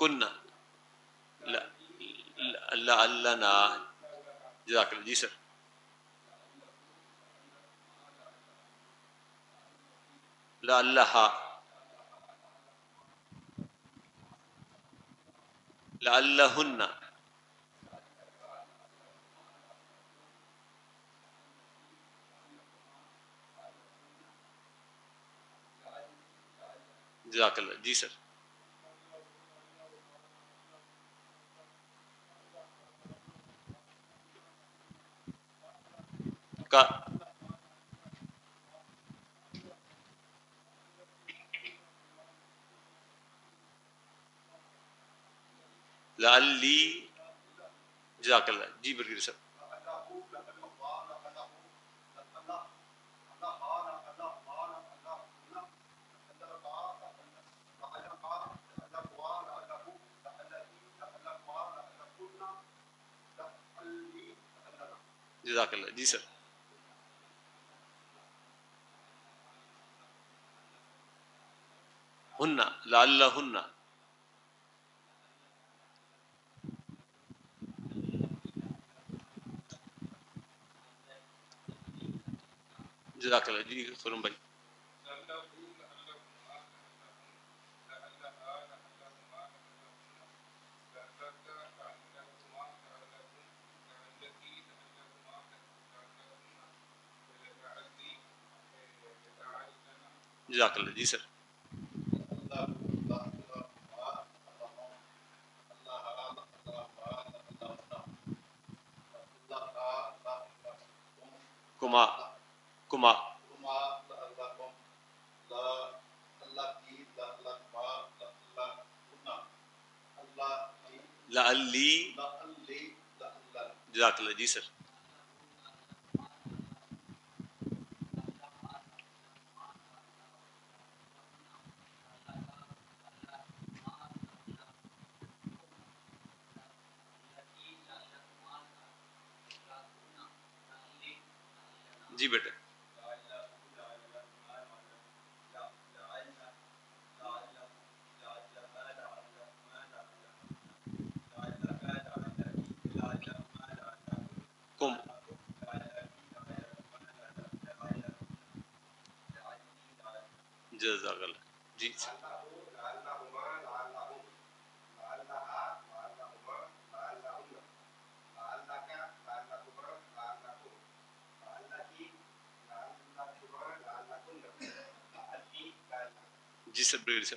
كنا لعلنا جزاك الله جي سر لعلها لعلهن. جزاك الله. جي سر. کا لعلي جزاك الله جی برگیر صاحب جزاك الله. جي سر ہنہ لعلہ جزاک اللہ جی سلم بھائی۔ جزاک اللہ جی سر۔ جزاک اللہ جی۔ جی سر بریل سر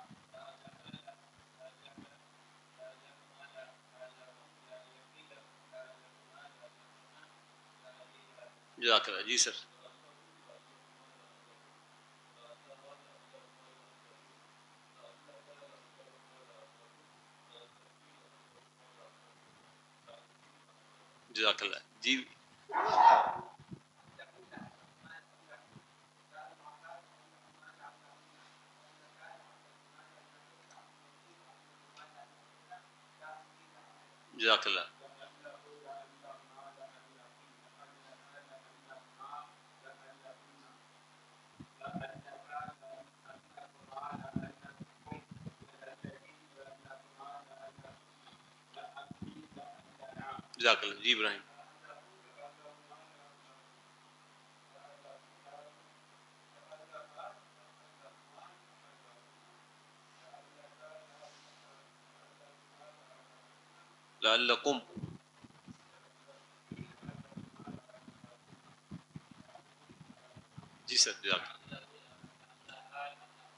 فاكره يسر جزاك الله. دي جزاك الله. جي إبراهيم. لعلكم جی سر جزاك الله. نعم،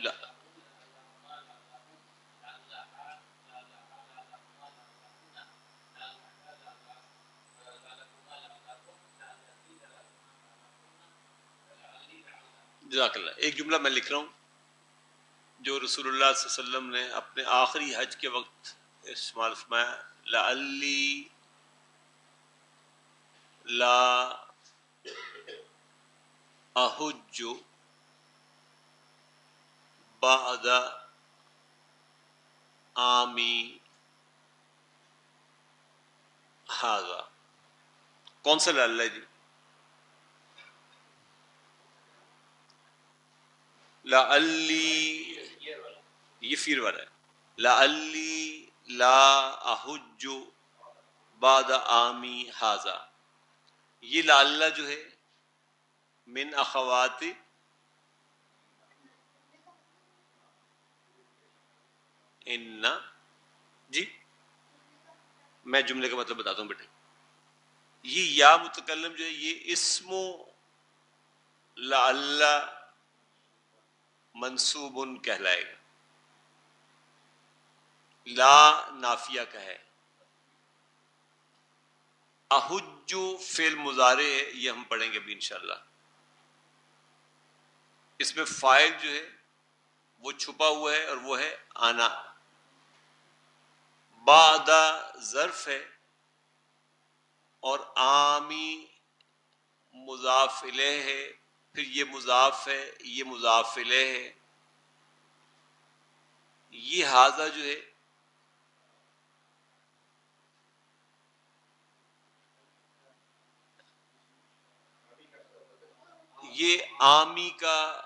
لا. جزاک اللہ۔ ایک جملہ میں لکھ رہا ہوں۔ جو رسول اللہ صلی اللہ علیہ وسلم نے اپنے آخری حج کے وقت استعمال فرمایا، لعلی لا احج بعد آمی ہاضا کون سا لعلی جی؟ لعلی یہ فیر والا ہے. لعلی لا احج بعد آمی حاضا. یہ لاللہ جو ہے، من اخوات ان جی؟ میں جملے کا مطلب بتاتا ہوں بیٹے۔ یہ یا متکلم جو ہے، یہ اسم لعلہ منصوب کہلائے گا۔ لا نافیہ کا ہے احجو فیل مزارے ہے یہ ہم پڑھیں گے ابھی انشاءاللہ۔ اس میں فائل جو ہے، وہ چھپا ہوا ہے اور وہ ہے آنا۔ بادا ظرف ہے اور آمی مضافلے ہے۔ پھر یہ مضاف ہے، یہ مضافلے ہے یہ حاضہ جو ہے، یہ آمی کا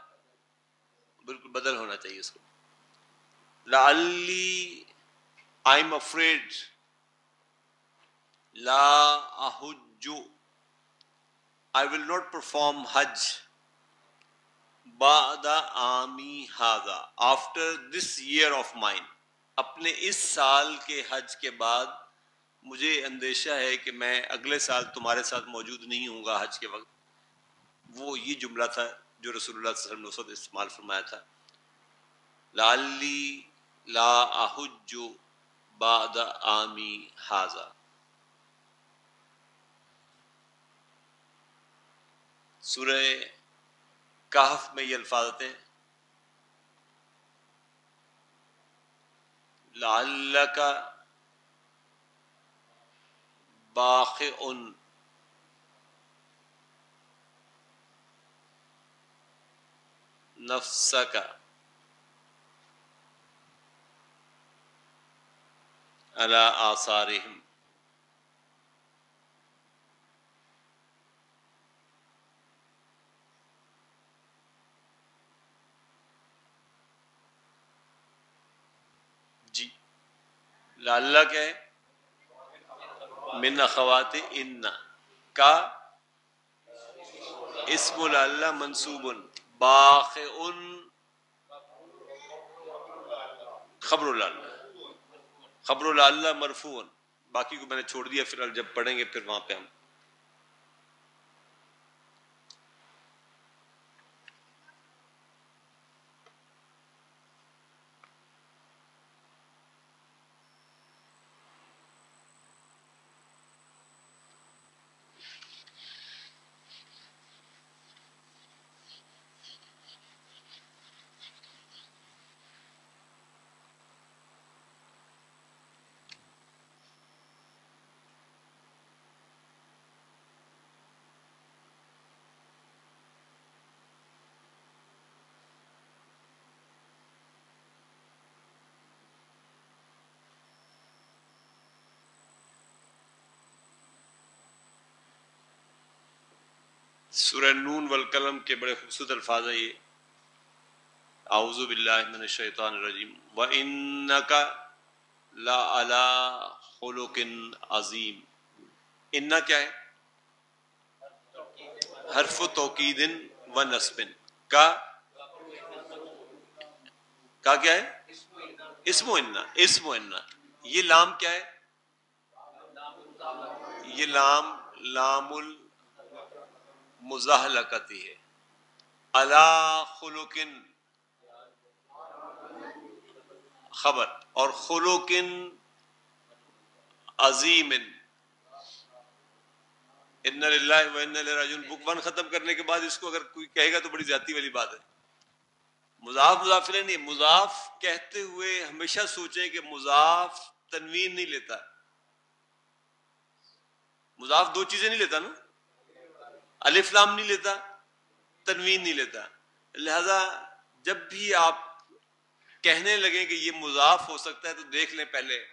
بالکل بدل ہونا چاہیے اس کو۔ لالی آئی ایم افریڈ لا آئی ول ناٹ پرفارم حج۔ بعد آمی ہاضا after this year of mind اپنے اس سال کے حج کے بعد مجھے اندیشہ ہے کہ میں اگلے سال تمہارے ساتھ موجود نہیں ہوں گا حج کے وقت۔ وہ یہ جملہ تھا جو رسول اللہ صلی اللہ علیہ وسلم نے استعمال فرمایا تھا۔ لالی لا احج بعد آمی حاضا سورہ کہف میں یہ الفاظ ہیں لعلک باخ ان نفس کا اللہ آثارہم لاللہ کیا ہے؟ من اخوات ان کا اسم لاللہ منصوب باخ ان خبر لاللہ خبر لاللہ مرفون باقی کو میں نے چھوڑ دیا فی الحال جب پڑھیں گے، پھر وہاں پہ ہم سورہ نون والقلم کے بڑے خوبصورت الفاظ ہیں یہ۔ اعوذ باللہ من الشیطان الرجیم۔ وَإِنَّكَ لَا عَلَى خُلُقٍ عَظِيمٍ انہ کیا ہے؟ حرف توقید و نصب۔ کا؟ کا کیا ہے؟ اسم و انہ اسم و انہ یہ لام کیا ہے؟ یہ لام لام ال مزاحلقتی ہے۔ اللہ خلوکن خبر، اور خلوکن عظیم ان اللہ و ان راجن بک ون ختم کرنے کے بعد اس کو اگر کوئی کہے گا تو بڑی زیادتی والی بات ہے۔ مضاف مضافر نہیں، مضاف کہتے ہوئے ہمیشہ سوچیں کہ مضاف تنوین نہیں لیتا۔ مضاف دو چیزیں نہیں لیتا نا؟ الفلام نہیں لیتا، تنوین نہیں لیتا۔ لہذا جب بھی آپ کہنے لگیں کہ یہ مضاف ہو سکتا ہے تو دیکھ لیں پہلے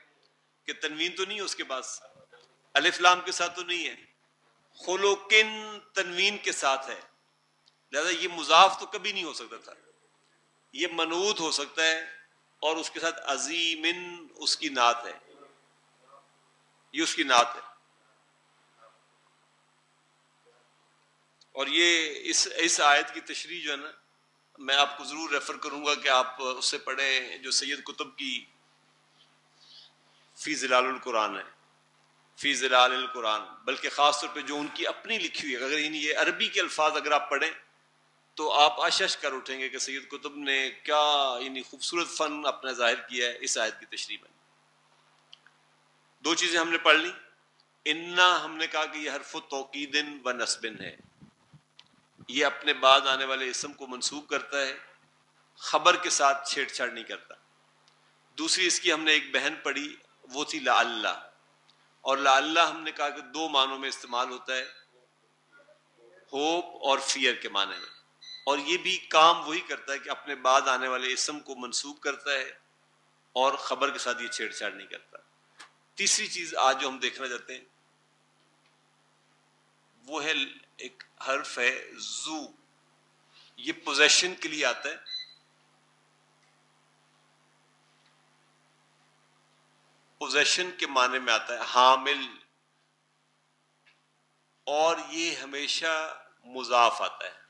کہ تنوین تو نہیں ہے اس کے پاس الفلام کے ساتھ تو نہیں ہے۔ خلوکن تنوین کے ساتھ ہے۔ لہذا یہ مضاف تو کبھی نہیں ہو سکتا تھا۔ یہ منوط ہو سکتا ہے اور اس کے ساتھ عظیم اس کی نعت ہے۔ یہ اس کی نعت ہے۔ اور یہ اس اس آیت کی تشریح جو ہے نا، میں آپ کو ضرور ریفر کروں گا کہ آپ اس سے پڑھیں جو سید کتب کی فی ضلال القرآن ہے۔ فی ضلال القرآن، بلکہ خاص طور پہ جو ان کی اپنی لکھی ہوئی ہے۔ اگر یعنی یہ عربی کے الفاظ اگر آپ پڑھیں، تو آپ آشش کر اٹھیں گے کہ سید کتب نے کیا یعنی خوبصورت فن اپنا ظاہر کیا ہے اس آیت کی تشریح میں۔ دو چیزیں ہم نے پڑھ لی انا ہم نے کہا کہ یہ حرف و توقیدن و نصبن ہے۔ یہ اپنے بعد آنے والے اسم کو منسوخ کرتا ہے، خبر کے ساتھ چھیڑ چھاڑ نہیں کرتا۔ دوسری اس کی ہم نے ایک بہن پڑھی، وہ تھی لا اللہ۔ اور لا اللہ ہم نے کہا کہ دو معنوں میں استعمال ہوتا ہے، ہوپ اور فیئر کے معنی میں۔ اور یہ بھی کام وہی کرتا ہے کہ اپنے بعد آنے والے اسم کو منسوخ کرتا ہے اور خبر کے ساتھ یہ چھیڑ چھاڑ نہیں کرتا۔ تیسری چیز آج جو ہم دیکھنا چاہتے ہیں، وہ ہے ایک حرف ہے زو۔ یہ پوزیشن کے لیے آتا ہے۔ پوزیشن کے معنی میں آتا ہے حامل۔ اور یہ ہمیشہ مضاف آتا ہے۔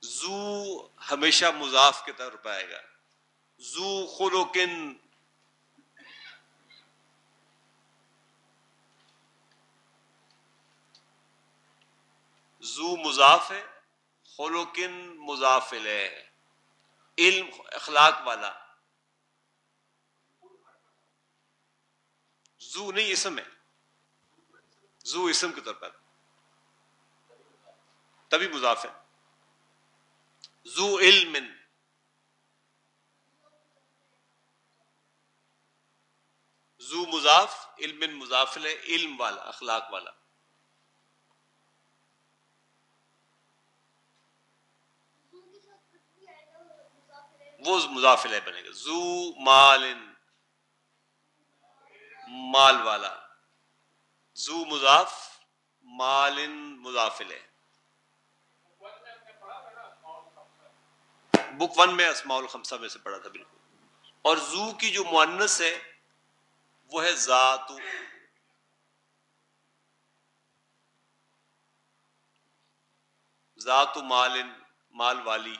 زو ہمیشہ مضاف کے طور پہ آئے گا۔ زو خلوکن زو مضاف ہے خلوکن مضافل ہے۔ علم، اخلاق والا۔ زو نہیں، اسم ہے۔ زو اسم کے طور پر۔ تبھی مضاف ہے۔ زو علم زو مضاف علم مضافل ہے علم والا، اخلاق والا۔ وہ مضافل بنے گا۔ زو مال مال والا۔ زو مضاف مال مضافل بک ون میں اسماء الخمسہ میں سے پڑھا تھا بالکل۔ اور زو کی جو معنس ہے، وہ ہے ذات۔ ذات مال مال والی۔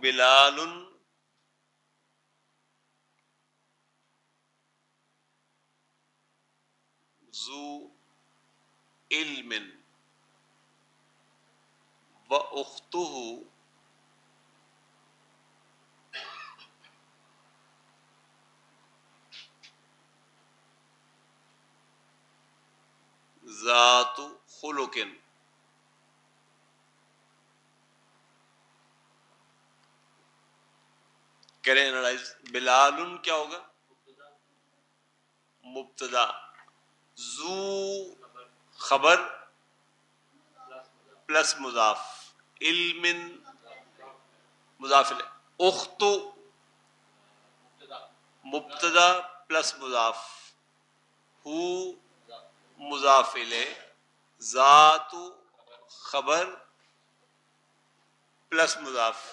بلال زو علم و اختہ ذات خلقن کریں بلال کیا ہوگا؟ مبتدا. زو خبر پلس مضاف. علم مضافل اخت مبتدا پلس مضاف. ہو مضافل ذات خبر پلس مضاف.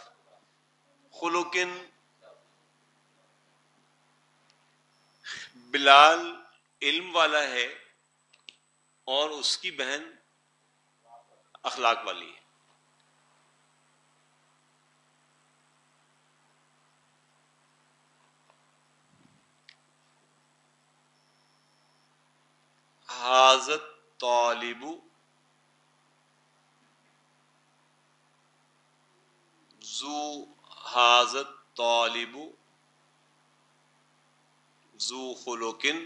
خلوکن بلال علم والا ہے اور اس کی بہن اخلاق والی ہے۔ حاضت طالب زو حاضت طالب زو خلوکن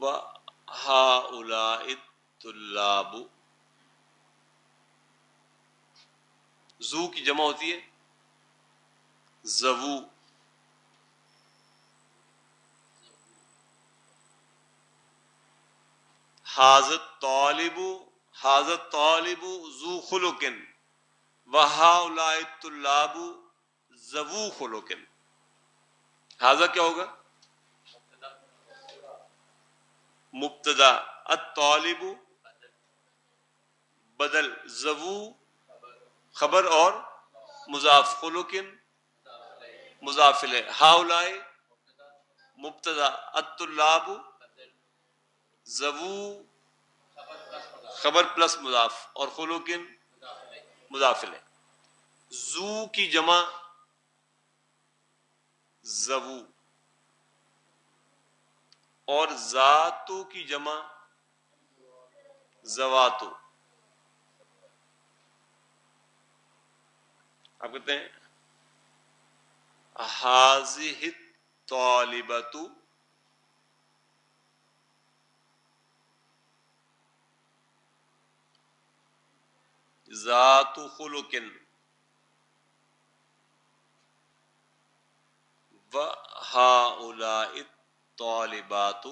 و ہا طلاب زو کی جمع ہوتی ہے؟ زو حاضت طالب حاضت طالب زو خلوکن طلاب زبو خلوکن حاضر کیا ہوگا؟ مبتدا، الطالب بدل زبو خبر اور مضاف خلوکن مضافل ہاؤلائے مبتدا، الطلاب زبو خبر پلس مضاف اور خلوکن مضافل ہے زو کی جمع زو اور ذاتو کی جمع زواتو۔ آپ کہتے ہیں، حاضح طالبتو ذات خلقن و ہا طالبات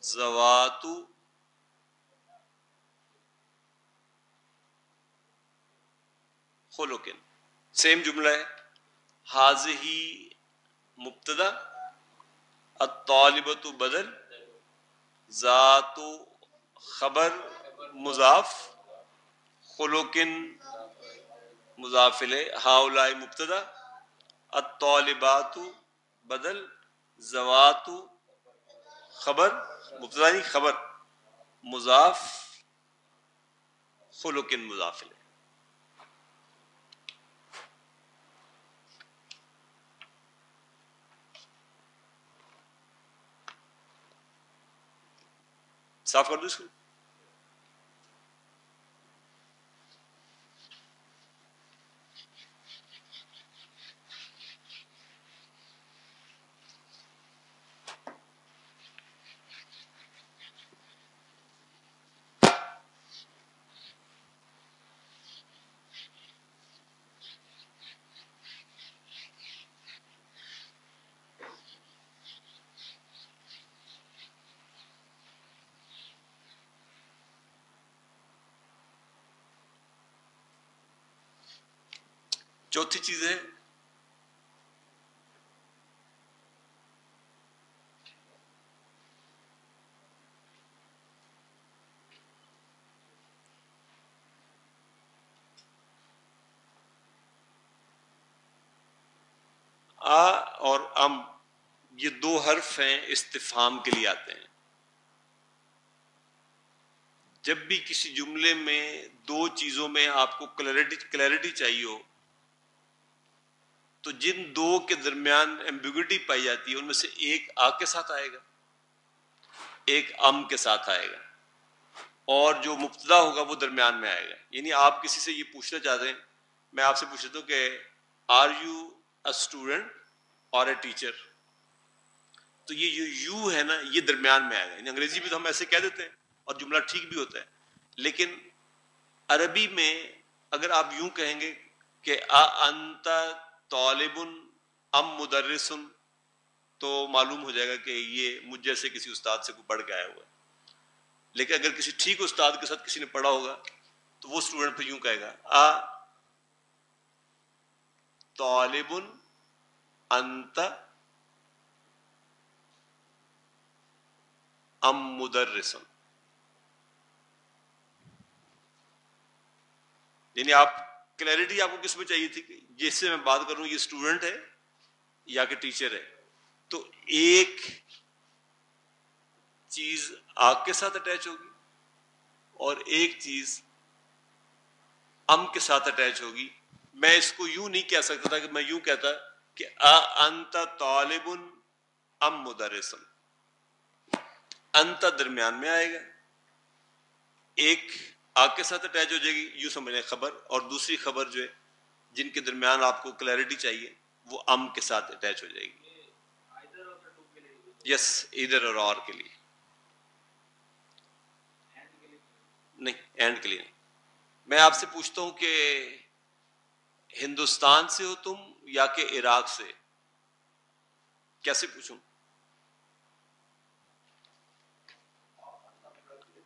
زوات خلقن سیم جملہ ہے۔ حاض ہی مبتدا الطالبت بدل، ذات خبر مضاف خلوکن مضافل ہاؤلا مبتدا الطالبات بدل زوات خبر، مبتدا نہیں، خبر، مضاف خلوکن مضافل صاف کر دو اس کو۔ چوتھی چیز ہے۔ آ اور ام یہ دو حرف ہیں استفام کے لیے آتے ہیں۔ جب بھی کسی جملے میں دو چیزوں میں آپ کو کلیرٹی کلیرٹی چاہیے ہو تو جن دو کے درمیان ایمبیگٹی پائی جاتی ہے، ان میں سے ایک آ کے ساتھ آئے گا، ایک ام کے ساتھ آئے گا، اور جو مبتدا ہوگا وہ درمیان میں آئے گا۔ یعنی آپ کسی سے یہ پوچھنا چاہتے ہیں، میں آپ سے پوچھ لیتا ہوں کہ آر یو اے اسٹوڈنٹ اور اے ٹیچر تو یہ جو یو ہے نا، یہ درمیان میں آئے گا۔ یعنی انگریزی بھی تو ہم ایسے کہہ دیتے ہیں اور جملہ ٹھیک بھی ہوتا ہے۔ لیکن عربی میں اگر آپ یوں کہیں گے کہ انت طالب ام مدرسن تو معلوم ہو جائے گا کہ یہ مجھ جیسے کسی استاد سے کوئی پڑھ کے آیا ہوا ہے۔ لیکن اگر کسی ٹھیک استاد کے ساتھ کسی نے پڑھا ہوگا، تو وہ اسٹوڈنٹ پہ یوں کہے گا، آ، طالب انت ام مدرسن یعنی آپ کلیئرٹی آپ کو کس میں چاہیے تھی جس سے میں بات کروں یہ اسٹوڈنٹ ہے یا کہ ٹیچر ہے۔ تو ایک چیز آگ کے ساتھ اٹیچ ہوگی اور ایک چیز ام کے ساتھ اٹیچ ہوگی۔ میں اس کو یوں نہیں کہہ سکتا تھا کہ میں یوں کہتا کہ انت طالب ام مدرسن۔ انت درمیان میں آئے گا۔ ایک آگ کے ساتھ اٹیچ ہو جائے گی، یوں سمجھیں خبر۔ اور دوسری خبر جو ہے جن کے درمیان آپ کو کلیئرٹی چاہیے، وہ ام کے ساتھ اٹیچ ہو جائے گی۔ یس ادھر اور اور کے لیے۔ نہیں اینڈ کے لیے نہیں۔ میں آپ سے پوچھتا ہوں کہ ہندوستان سے ہو تم یا کہ عراق سے؟ کیسے پوچھوں؟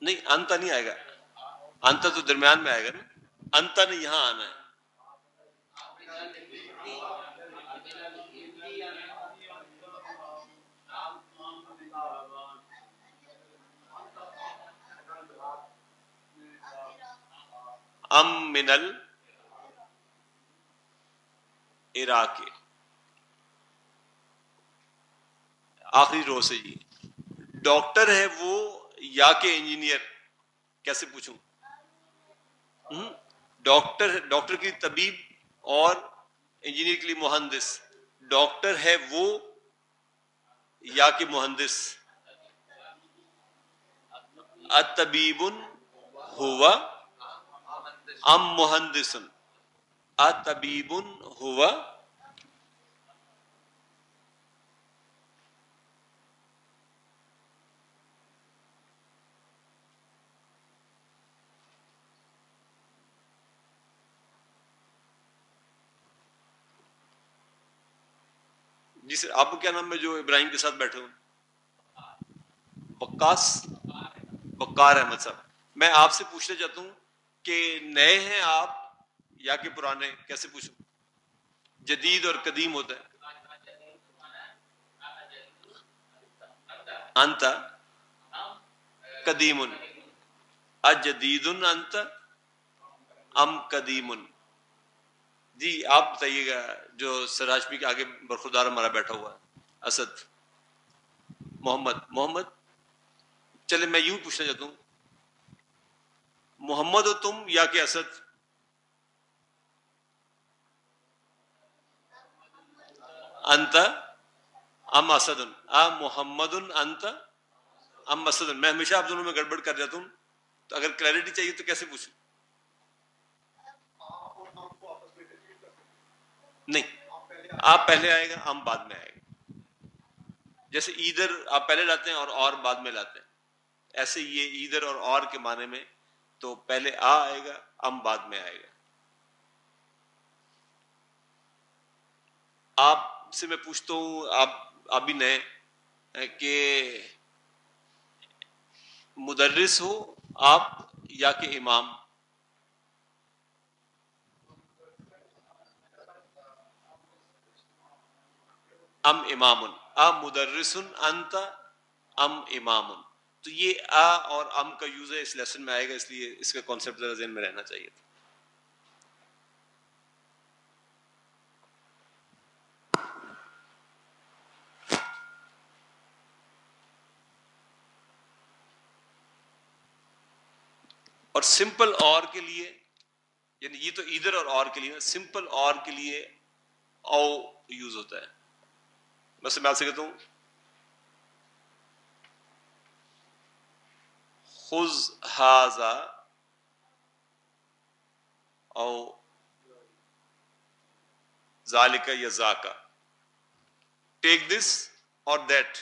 نہیں، انت نہیں آئے گا۔ انت تو درمیان میں آئے گا نا۔ انت نے یہاں آنا ہے۔ ام منل عراق. آخری رو سے جی. ڈاکٹر ہے وہ یا کہ انجینئر. کیسے پوچھوں؟ ڈاکٹر ڈاکٹر کی طبیب اور انجینئر کے لیے مہندس۔ ڈاکٹر ہے وہ یا کہ مہندس۔ اتبیب ہوا۔ ام مہندسن۔ اتبیب ہوا۔ جی سر آپ کو کیا نام ہے جو ابراہیم کے ساتھ بیٹھے ہوں؟ بکاس بکار احمد صاحب۔ میں آپ سے پوچھنا چاہتا ہوں کہ نئے ہیں آپ یا کہ پرانے؟ کیسے پوچھوں؟ جدید اور قدیم ہوتا ہے۔ انت قدیم اجدید انت، ام قدیم جی آپ بتائیے گا جو سراجپی کے آگے برخودار ہمارا بیٹھا ہوا ہے، اسد محمد محمد چلے میں یوں پوچھنا چاہتا ہوں، محمد ہو تم یا کہ اسد؟ انت، ام اسد محمد انت، ام اسد میں ہمیشہ آپ دونوں میں گڑبڑ کر جاتا ہوں، تو اگر کلیئرٹی چاہیے تو کیسے پوچھوں نہیں۔ آپ پہلے آئے گا، ہم بعد میں آئے گا۔ جیسے ادھر آپ پہلے لاتے ہیں اور اور بعد میں لاتے ہیں۔ ایسے یہ ادھر اور اور کے معنی میں تو پہلے آ آئے گا، ہم بعد میں آئے گا۔ آپ سے میں پوچھتا ہوں، آپ ابھی نئے کہ مدرس ہو آپ یا کہ امام؟ ام امام ام مدرسن انت ام امام تو یہ آ اور ام کا یوز ہے اس لیسن میں آئے گا، اس لیے اس کا کانسیپٹ ذرا ذہن میں رہنا چاہیے۔ تھا اور سمپل اور کے لیے یعنی یہ تو ادھر اور اور کے لیے سمپل اور کے لیے او یوز ہوتا ہے۔ بس میں آپ سے کہتا ہوں خز ہاضا او ذالکا یا زاکا ٹیک دس اور دیٹ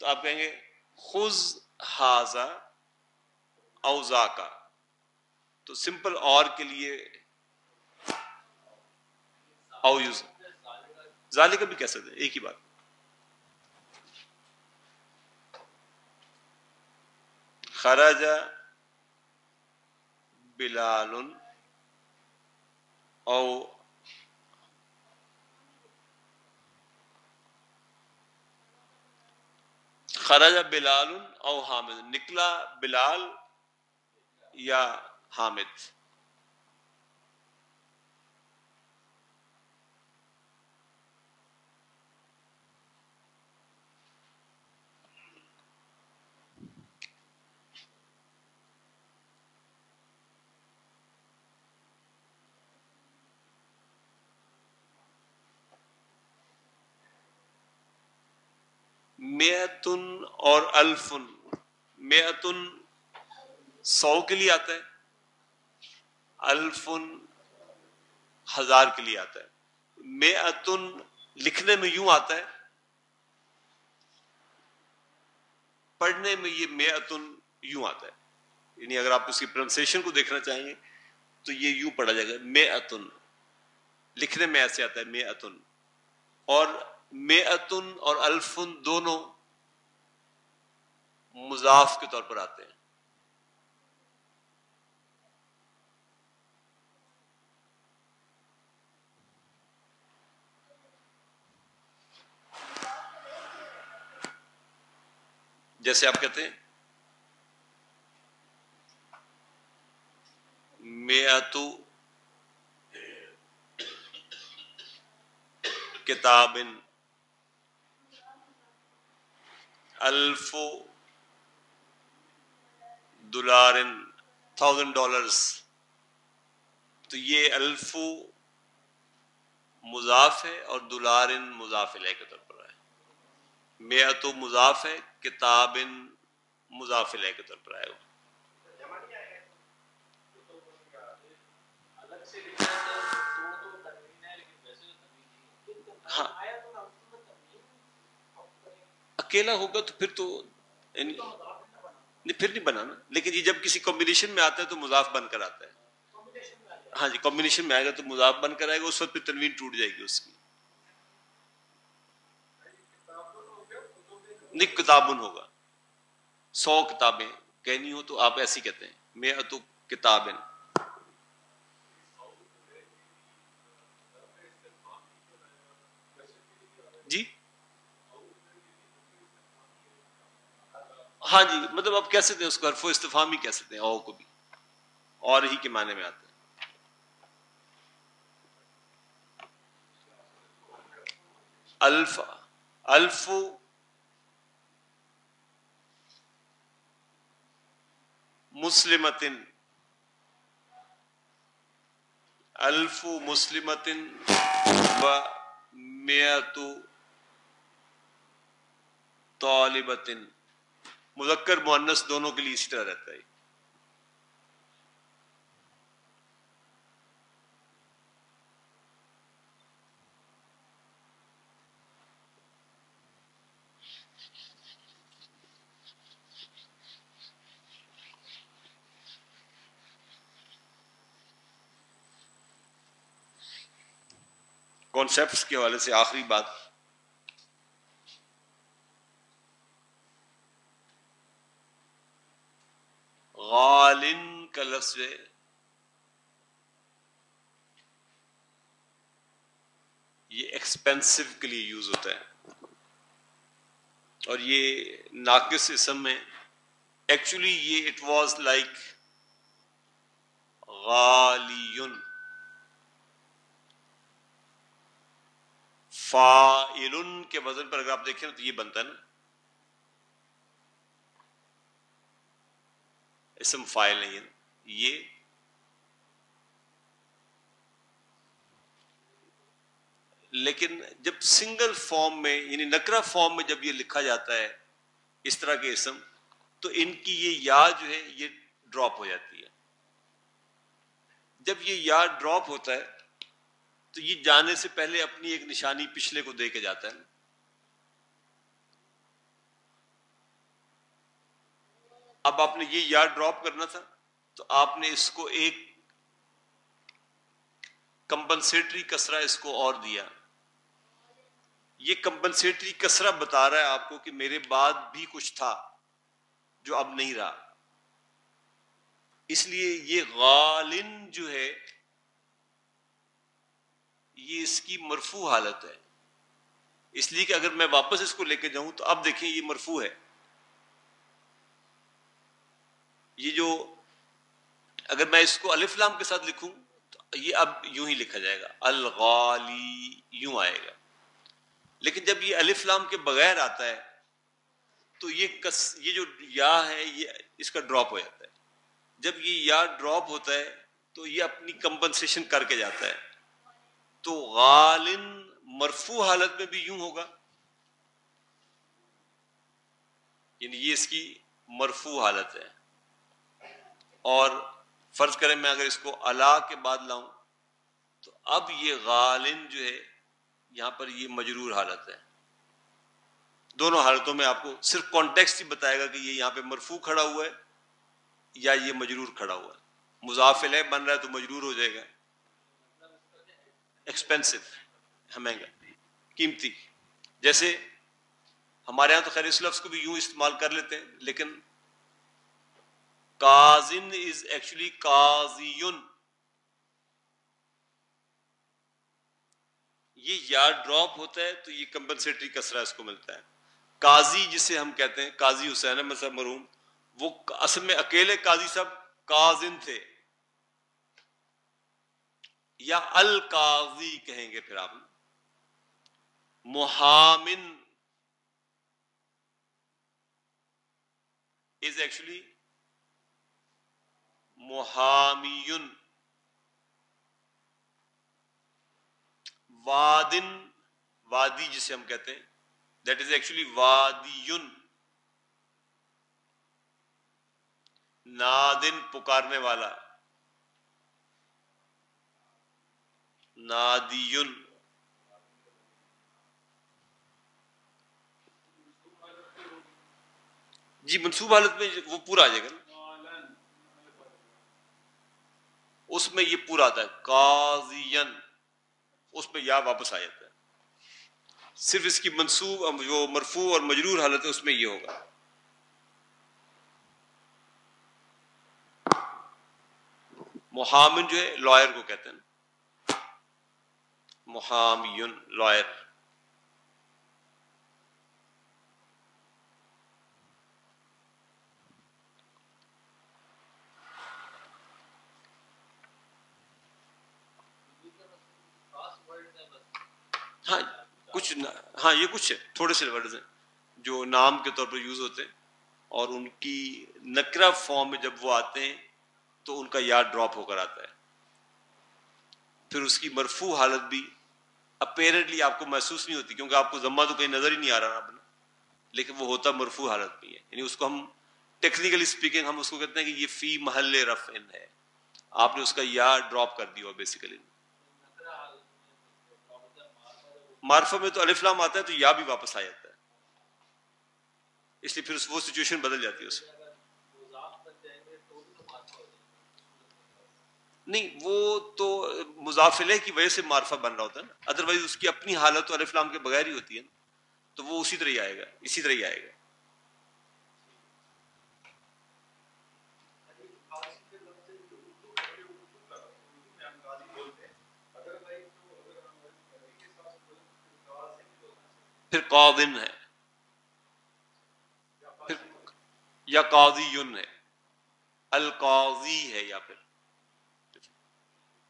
تو آپ کہیں گے خز ہاضا اوزا کا تو سمپل اور کے لیے، او یوز ظالی کا بھی کہہ سکتے ہیں ایک ہی بات خرج بلال او خرج بلال او حامد نکلا بلال میتن اور الفن۔ میتن سو کے لیے آتا ہے، الفن ہزار کے لیے آتا ہے۔ میں اتن لکھنے میں یوں آتا ہے، پڑھنے میں یہ میں اتن یوں آتا ہے۔ یعنی اگر آپ اس کی پرونسیشن کو دیکھنا چاہیں گے، تو یہ یوں پڑھا جائے گا میں اتن لکھنے میں ایسے آتا ہے میں اتن اور میں اتن اور الفن دونوں مضاف کے طور پر آتے ہیں۔ جیسے آپ کہتے ہیں میاتو کتاب الف دلارن تھاؤزینڈ ڈالرس تو یہ الف مضاف ہے اور دلارن مضاف لے کے طور پر ہے۔ تو مضاف ہے کتاب مضافل کے طور پر آئے گا۔ ہاں۔ اکیلا ہوگا تو پھر تو یعنی پھر نہیں بنانا۔ لیکن یہ جب کسی کمبینیشن میں آتا ہے تو مضاف بن کر آتا ہے۔ ہاں جی کمبینیشن میں آئے گا تو مضاف بن کر آئے گا، اس وقت پھر تنوین ٹوٹ جائے گی اس کی۔ نہیں، کتابن ہوگا۔ سو کتابیں کہنی ہو تو آپ ایسی کہتے ہیں۔ میں تو کتابیں جی ہاں جی مطلب آپ کہہ سکتے ہیں اس کو حرف و استفام ہی کہہ سکتے ہیں او کو بھی؟ اور ہی کے معنی میں آتے ہیں۔ الف الف، مسلمتن۔ الف، مسلمتن۔ و میت طالبتن۔ مذکر معنس دونوں کے لیے اسی طرح رہتا ہے۔ کانسیپٹس کے حوالے سے آخری بات غالن کا ہے یہ ایکسپینسو کے لیے یوز ہوتا ہے۔ اور یہ ناقص اسم میں ایکچولی یہ اٹ واز لائک غالیون فائلن کے وزن پر اگر آپ دیکھیں تو یہ بنتا ہے نا۔ اسم فائل نہیں یہ لیکن جب سنگل فارم میں یعنی نکرا فارم میں جب یہ لکھا جاتا ہے اس طرح کے اسم، تو ان کی یہ یا جو ہے، یہ ڈراپ ہو جاتی ہے۔ جب یہ یا ڈراپ ہوتا ہے، تو یہ جانے سے پہلے اپنی ایک نشانی پچھلے کو دے کے جاتا ہے۔ اب آپ نے یہ یا ڈراپ کرنا تھا۔ تو آپ نے اس کو ایک کمپنسیٹری کسرا اس کو اور دیا۔ یہ کمپنسیٹری کسرا بتا رہا ہے آپ کو کہ میرے بعد بھی کچھ تھا جو اب نہیں رہا۔ اس لیے یہ غالن جو ہے، یہ اس کی مرفو حالت ہے۔ اس لیے کہ اگر میں واپس اس کو لے کے جاؤں تو اب دیکھیں یہ مرفو ہے۔ یہ جو اگر میں اس کو الفلام کے ساتھ لکھوں، تو یہ اب یوں ہی لکھا جائے گا، الغالی یوں آئے گا۔ لیکن جب یہ الف لام کے بغیر آتا ہے، تو یہ کس، یہ جو یا ہے، یہ اس کا ڈراپ ہو جاتا ہے۔ جب یہ یا ڈراپ ہوتا ہے، تو یہ اپنی کمپنسیشن کر کے جاتا ہے۔ تو غالن مرفو حالت میں بھی یوں ہوگا۔ یعنی یہ اس کی مرفو حالت ہے۔ اور فرض کریں میں اگر اس کو اللہ کے بعد لاؤں، تو اب یہ غالن جو ہے، یہاں پر یہ مجرور حالت ہے۔ دونوں حالتوں میں آپ کو صرف کانٹیکس ہی بتائے گا کہ یہ یہاں پہ مرفو کھڑا ہوا ہے یا یہ مجرور کھڑا ہوا ہے۔ مضافل ہے، بن رہا ہے تو مجرور ہو جائے گا۔ ایکسپینسو مہنگا، قیمتی۔ جیسے ہمارے یہاں تو خیر اس لفظ کو بھی یوں استعمال کر لیتے ہیں، لیکن کازن از ایکچولی کازیون یہ یا ڈراپ ہوتا ہے تو یہ کمپنسیٹری کسرا اس کو ملتا ہے۔ قاضی جسے ہم کہتے ہیں، قاضی حسین احمد صاحب مرحوم، وہ اصل میں اکیلے قاضی صاحب کازن تھے۔ یا القاضی کہیں گے پھر آپ۔ محامن از ایکچولی محامیون، وادن، وادی جسے ہم کہتے ہیں دیٹ از ایکچولی وادی نادن پکارنے والا، نادیون۔ جی منصوب حالت میں وہ پورا آ جائے گا نا؟ اس میں یہ پورا آتا ہے کازین اس پہ یا واپس آ جاتا ہے۔ صرف اس کی منصوب جو مرفوع اور مجرور حالت ہے، اس میں یہ ہوگا۔ محامن جو ہے، لائر کو کہتے ہیں۔ محامیون لائر۔ ہاں کچھ ہاں یہ کچھ ہے، تھوڑے سے ورڈز ہیں، جو نام کے طور پر یوز ہوتے ہیں، اور ان کی نکرا فارم میں جب وہ آتے ہیں، تو ان کا یاد ڈراپ ہو کر آتا ہے۔ پھر اس کی مرفو حالت بھی اپیرنٹلی آپ کو محسوس نہیں ہوتی، کیونکہ آپ کو ضمہ تو کہیں نظر ہی نہیں آ رہا اپنا لیکن وہ ہوتا مرفو حالت میں ہے۔ یعنی اس کو ہم ٹیکنیکلی اسپیکنگ ہم اس کو کہتے ہیں کہ یہ فی محل رف ان ہے۔ آپ نے اس کا یا ڈراپ کر دیا بیسیکلی معرفہ میں تو الفلام آتا ہے تو یا بھی واپس آ جاتا ہے۔ اس لیے پھر وہ سچویشن بدل جاتی ہے اس میں۔ نہیں، وہ تو مضافلے کی وجہ سے معرفہ بن رہا ہوتا ہے نا۔ ادروائز اس کی اپنی حالت اور الفلام کے بغیر ہی ہوتی ہے نا۔ تو وہ اسی طرح ہی آئے گا، اسی طرح ہی آئے گا۔ پھر قادن ہے۔ پھر یا قاضی یون ہے۔ القاضی ہے یا پھر۔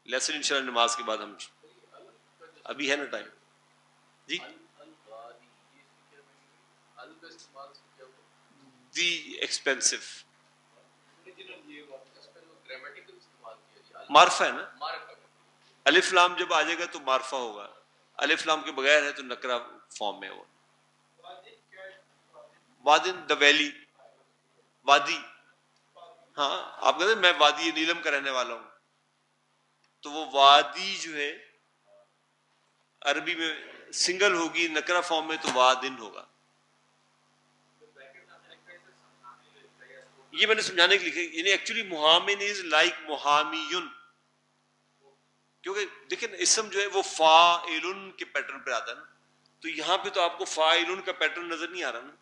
لیسن انشاءاللہ نماز کے بعد ہم ابھی ہے نا ٹائم۔ جی؟ دی ایکسپینسو معرفہ ہے نا؟ الف لام جب آ جائے گا تو معرفہ ہوگا۔ الف لام کے بغیر ہے تو نکرا فارم میں وہ وادن دا ویلی وادی۔ ہاں آپ کہتے ہیں میں وادی نیلم کا رہنے والا ہوں۔ تو وہ وادی جو ہے، عربی میں سنگل ہوگی نکرا فارم میں تو وادن ہوگا۔ یہ میں نے سمجھانے کے لیے یعنی ایکچولی محامن از لائک محامیون کیونکہ دیکھیں اسم جو ہے وہ فا کے پیٹرن پہ آتا ہے نا۔ تو یہاں پہ تو آپ کو فا کا پیٹرن نظر نہیں آ رہا نا۔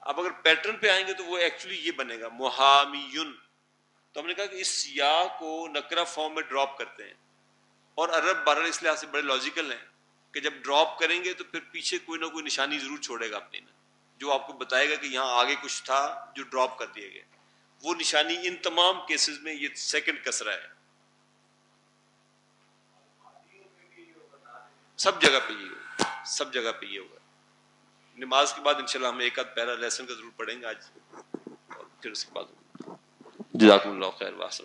اب اگر پیٹرن پہ آئیں گے تو وہ ایکچولی یہ بنے گا، محامیون۔ تو ہم نے کہا کہ اس یا کو نکرا فارم میں ڈراپ کرتے ہیں۔ اور عرب بارہ اس لحاظ سے بڑے لاجیکل ہیں کہ جب ڈراپ کریں گے تو پھر پیچھے کوئی نہ کوئی نشانی ضرور چھوڑے گا اپنی جو آپ کو بتائے گا کہ یہاں آگے کچھ تھا جو ڈراپ کر دیے گئے وہ نشانی ان تمام کیسز میں یہ سیکنڈ کسرا ہے۔ سب جگہ پہ یہ ہوگا سب جگہ پہ یہ ہوگا۔ نماز کے بعد انشاءاللہ ہم ایک آدھ پیرا لیسن کا ضرور پڑھیں گے آج۔ اور پھر اس کے بعد۔ جزاکم اللہ خیر واسم